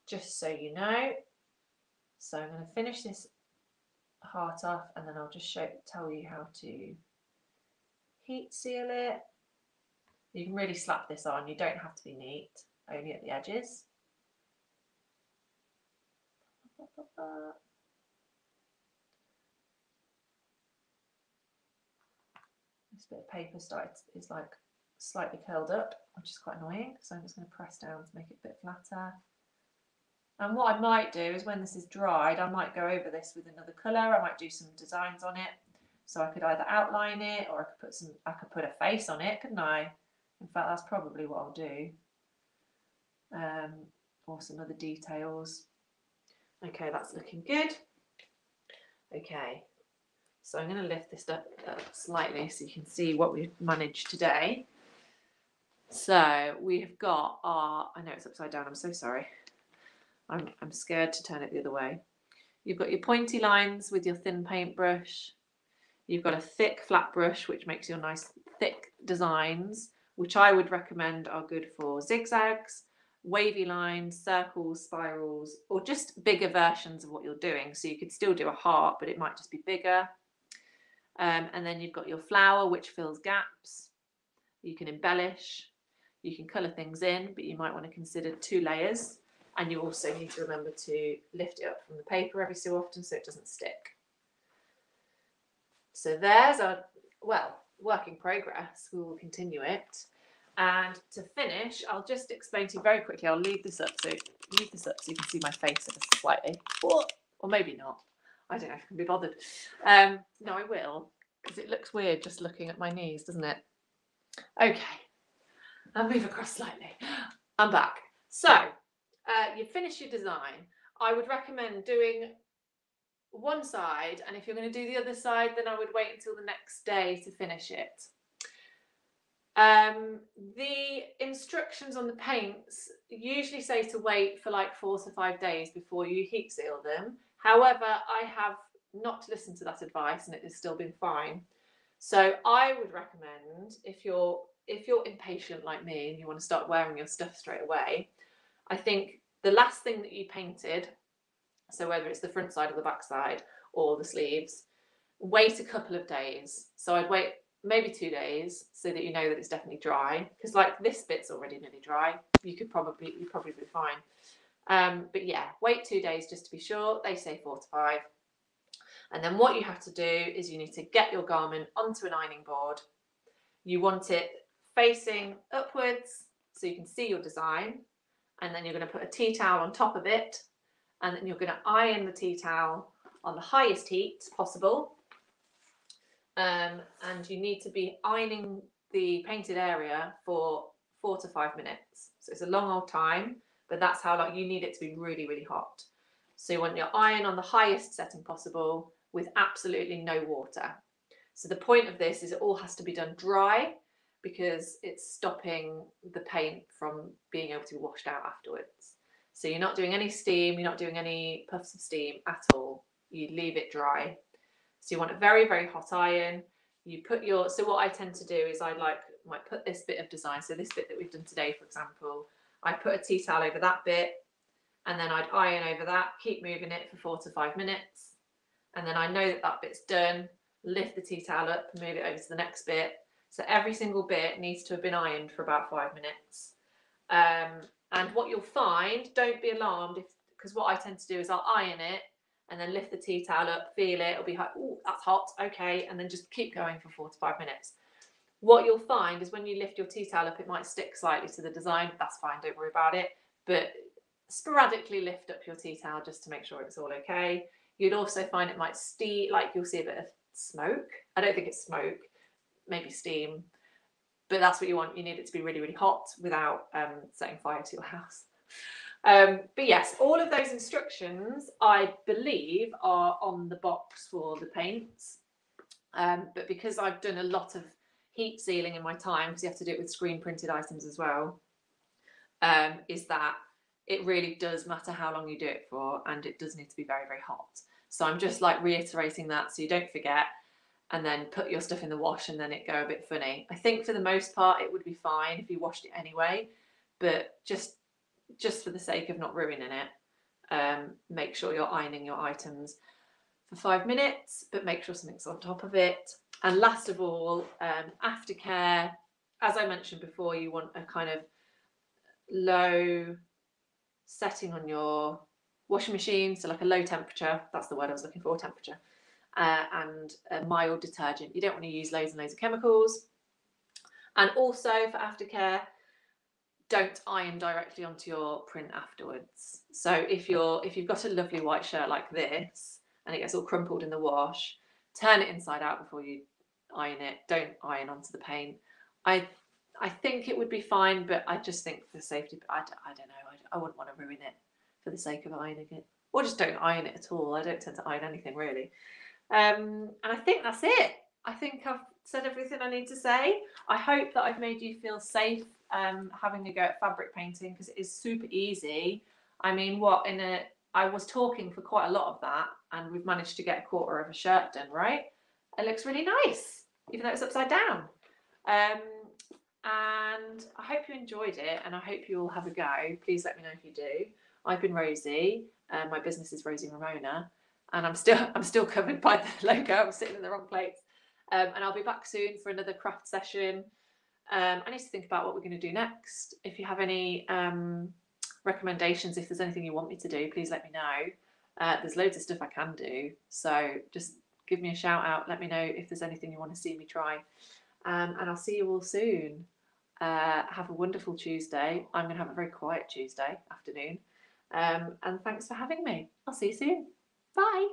just so you know. So I'm going to finish this heart off and then I'll just show tell you how to heat seal it. You can really slap this on, you don't have to be neat, only at the edges. this bit of paper started is like slightly curled up, which is quite annoying. So I'm just going to press down to make it a bit flatter. And what I might do is when this is dried, I might go over this with another colour. I might do some designs on it. So I could either outline it or I could put some, I could put a face on it, couldn't I? In fact, that's probably what I'll do. Um, or some other details. Okay, that's looking good. Okay, so I'm going to lift this up uh, slightly so you can see what we've managed today. So we've got our, I know it's upside down, I'm so sorry. I'm, I'm scared to turn it the other way. You've got your pointy lines with your thin paintbrush. You've got a thick flat brush, which makes your nice thick designs, which I would recommend are good for zigzags, wavy lines, circles, spirals, or just bigger versions of what you're doing. So you could still do a heart, but it might just be bigger. Um, and then you've got your flower, which fills gaps. You can embellish, you can colour things in, but you might want to consider two layers. And you also need to remember to lift it up from the paper every so often so it doesn't stick. So there's our, well, work in progress. We will continue it. And to finish, I'll just explain to you very quickly. I'll leave this up so leave this up so you can see my face slightly, or or maybe not. I don't know if I can be bothered. Um, no, I will because it looks weird just looking at my knees, doesn't it? Okay, I'll move across slightly. I'm back. So uh, you finish your design. I would recommend doing one side, and if you're going to do the other side, then I would wait until the next day to finish it. Um, the instructions on the paints usually say to wait for like four to five days before you heat seal them. However, I have not listened to that advice and it has still been fine. So I would recommend if you're if you're impatient like me and you want to start wearing your stuff straight away, I think the last thing that you painted, so whether it's the front side or the back side or the sleeves, wait a couple of days. So I'd wait maybe two days so that you know that it's definitely dry because like this bit's already nearly dry. You could probably you probably be fine. Um, but yeah wait two days just to be sure. They say four to five. And then what you have to do is you need to get your garment onto an ironing board. You want it facing upwards so you can see your design and then you're going to put a tea towel on top of it and then you're going to iron the tea towel on the highest heat possible um, and you need to be ironing the painted area for four to five minutes. So it's a long old time, but that's how long you need it to be really, really hot. So you want your iron on the highest setting possible with absolutely no water. So the point of this is it all has to be done dry because it's stopping the paint from being able to be washed out afterwards. So you're not doing any steam, you're not doing any puffs of steam at all. You leave it dry so you want a very, very hot iron. You put your, so what I tend to do is I like, might put this bit of design. So this bit that we've done today, for example, I put a tea towel over that bit and then I'd iron over that, keep moving it for four to five minutes. And then I know that that bit's done, lift the tea towel up, move it over to the next bit. So every single bit needs to have been ironed for about five minutes. Um, and what you'll find, don't be alarmed because what I tend to do is I'll iron it and then lift the tea towel up, feel it, it'll be like, oh, that's hot, okay, and then just keep going for four to five minutes. What you'll find is when you lift your tea towel up, it might stick slightly to the design. That's fine, don't worry about it. But sporadically lift up your tea towel just to make sure it's all okay. You'd also find it might steam, like you'll see a bit of smoke. I don't think it's smoke, maybe steam, but that's what you want. You need it to be really, really hot without um, setting fire to your house. Um, but yes, all of those instructions, I believe, are on the box for the paints. Um, but because I've done a lot of heat sealing in my time, because you have to do it with screen printed items as well, um, is that it really does matter how long you do it for, and it does need to be very, very hot. So I'm just like reiterating that so you don't forget and then put your stuff in the wash and then it go a bit funny. I think for the most part it would be fine if you washed it anyway, but just just for the sake of not ruining it, um, make sure you're ironing your items for five minutes, but make sure something's on top of it. And last of all, um, aftercare. As I mentioned before, you want a kind of low setting on your washing machine, so like a low temperature. That's the word I was looking for, temperature. Uh, and a mild detergent. You don't want to use loads and loads of chemicals. And also for aftercare, don't iron directly onto your print afterwards. So if you're if you've got a lovely white shirt like this and it gets all crumpled in the wash, turn it inside out before you iron it. Don't iron onto the paint. I I think it would be fine, but I just think for safety, I, I don't know. I, I wouldn't want to ruin it for the sake of ironing it, or just don't iron it at all. I don't tend to iron anything really. Um, and I think that's it. I think I've said everything I need to say. I hope that I've made you feel safe um, having a go at fabric painting because it is super easy. I mean, what in a I was talking for quite a lot of that, and we've managed to get a quarter of a shirt done. Right, it looks really nice, even though it's upside down. Um, and I hope you enjoyed it, and I hope you all have a go. Please let me know if you do. I've been Rosie. Uh, my business is Rosie Ramona, and I'm still I'm still covered by the logo. I'm sitting in the wrong place. Um, and I'll be back soon for another craft session. Um, I need to think about what we're going to do next. If you have any um, recommendations. If there's anything you want me to do, please let me know. Uh, there's loads of stuff I can do, so just give me a shout out. Let me know if there's anything you want to see me try, um, and I'll see you all soon. Uh, have a wonderful Tuesday. I'm going to have a very quiet Tuesday afternoon. Um, and thanks for having me. I'll see you soon. Bye.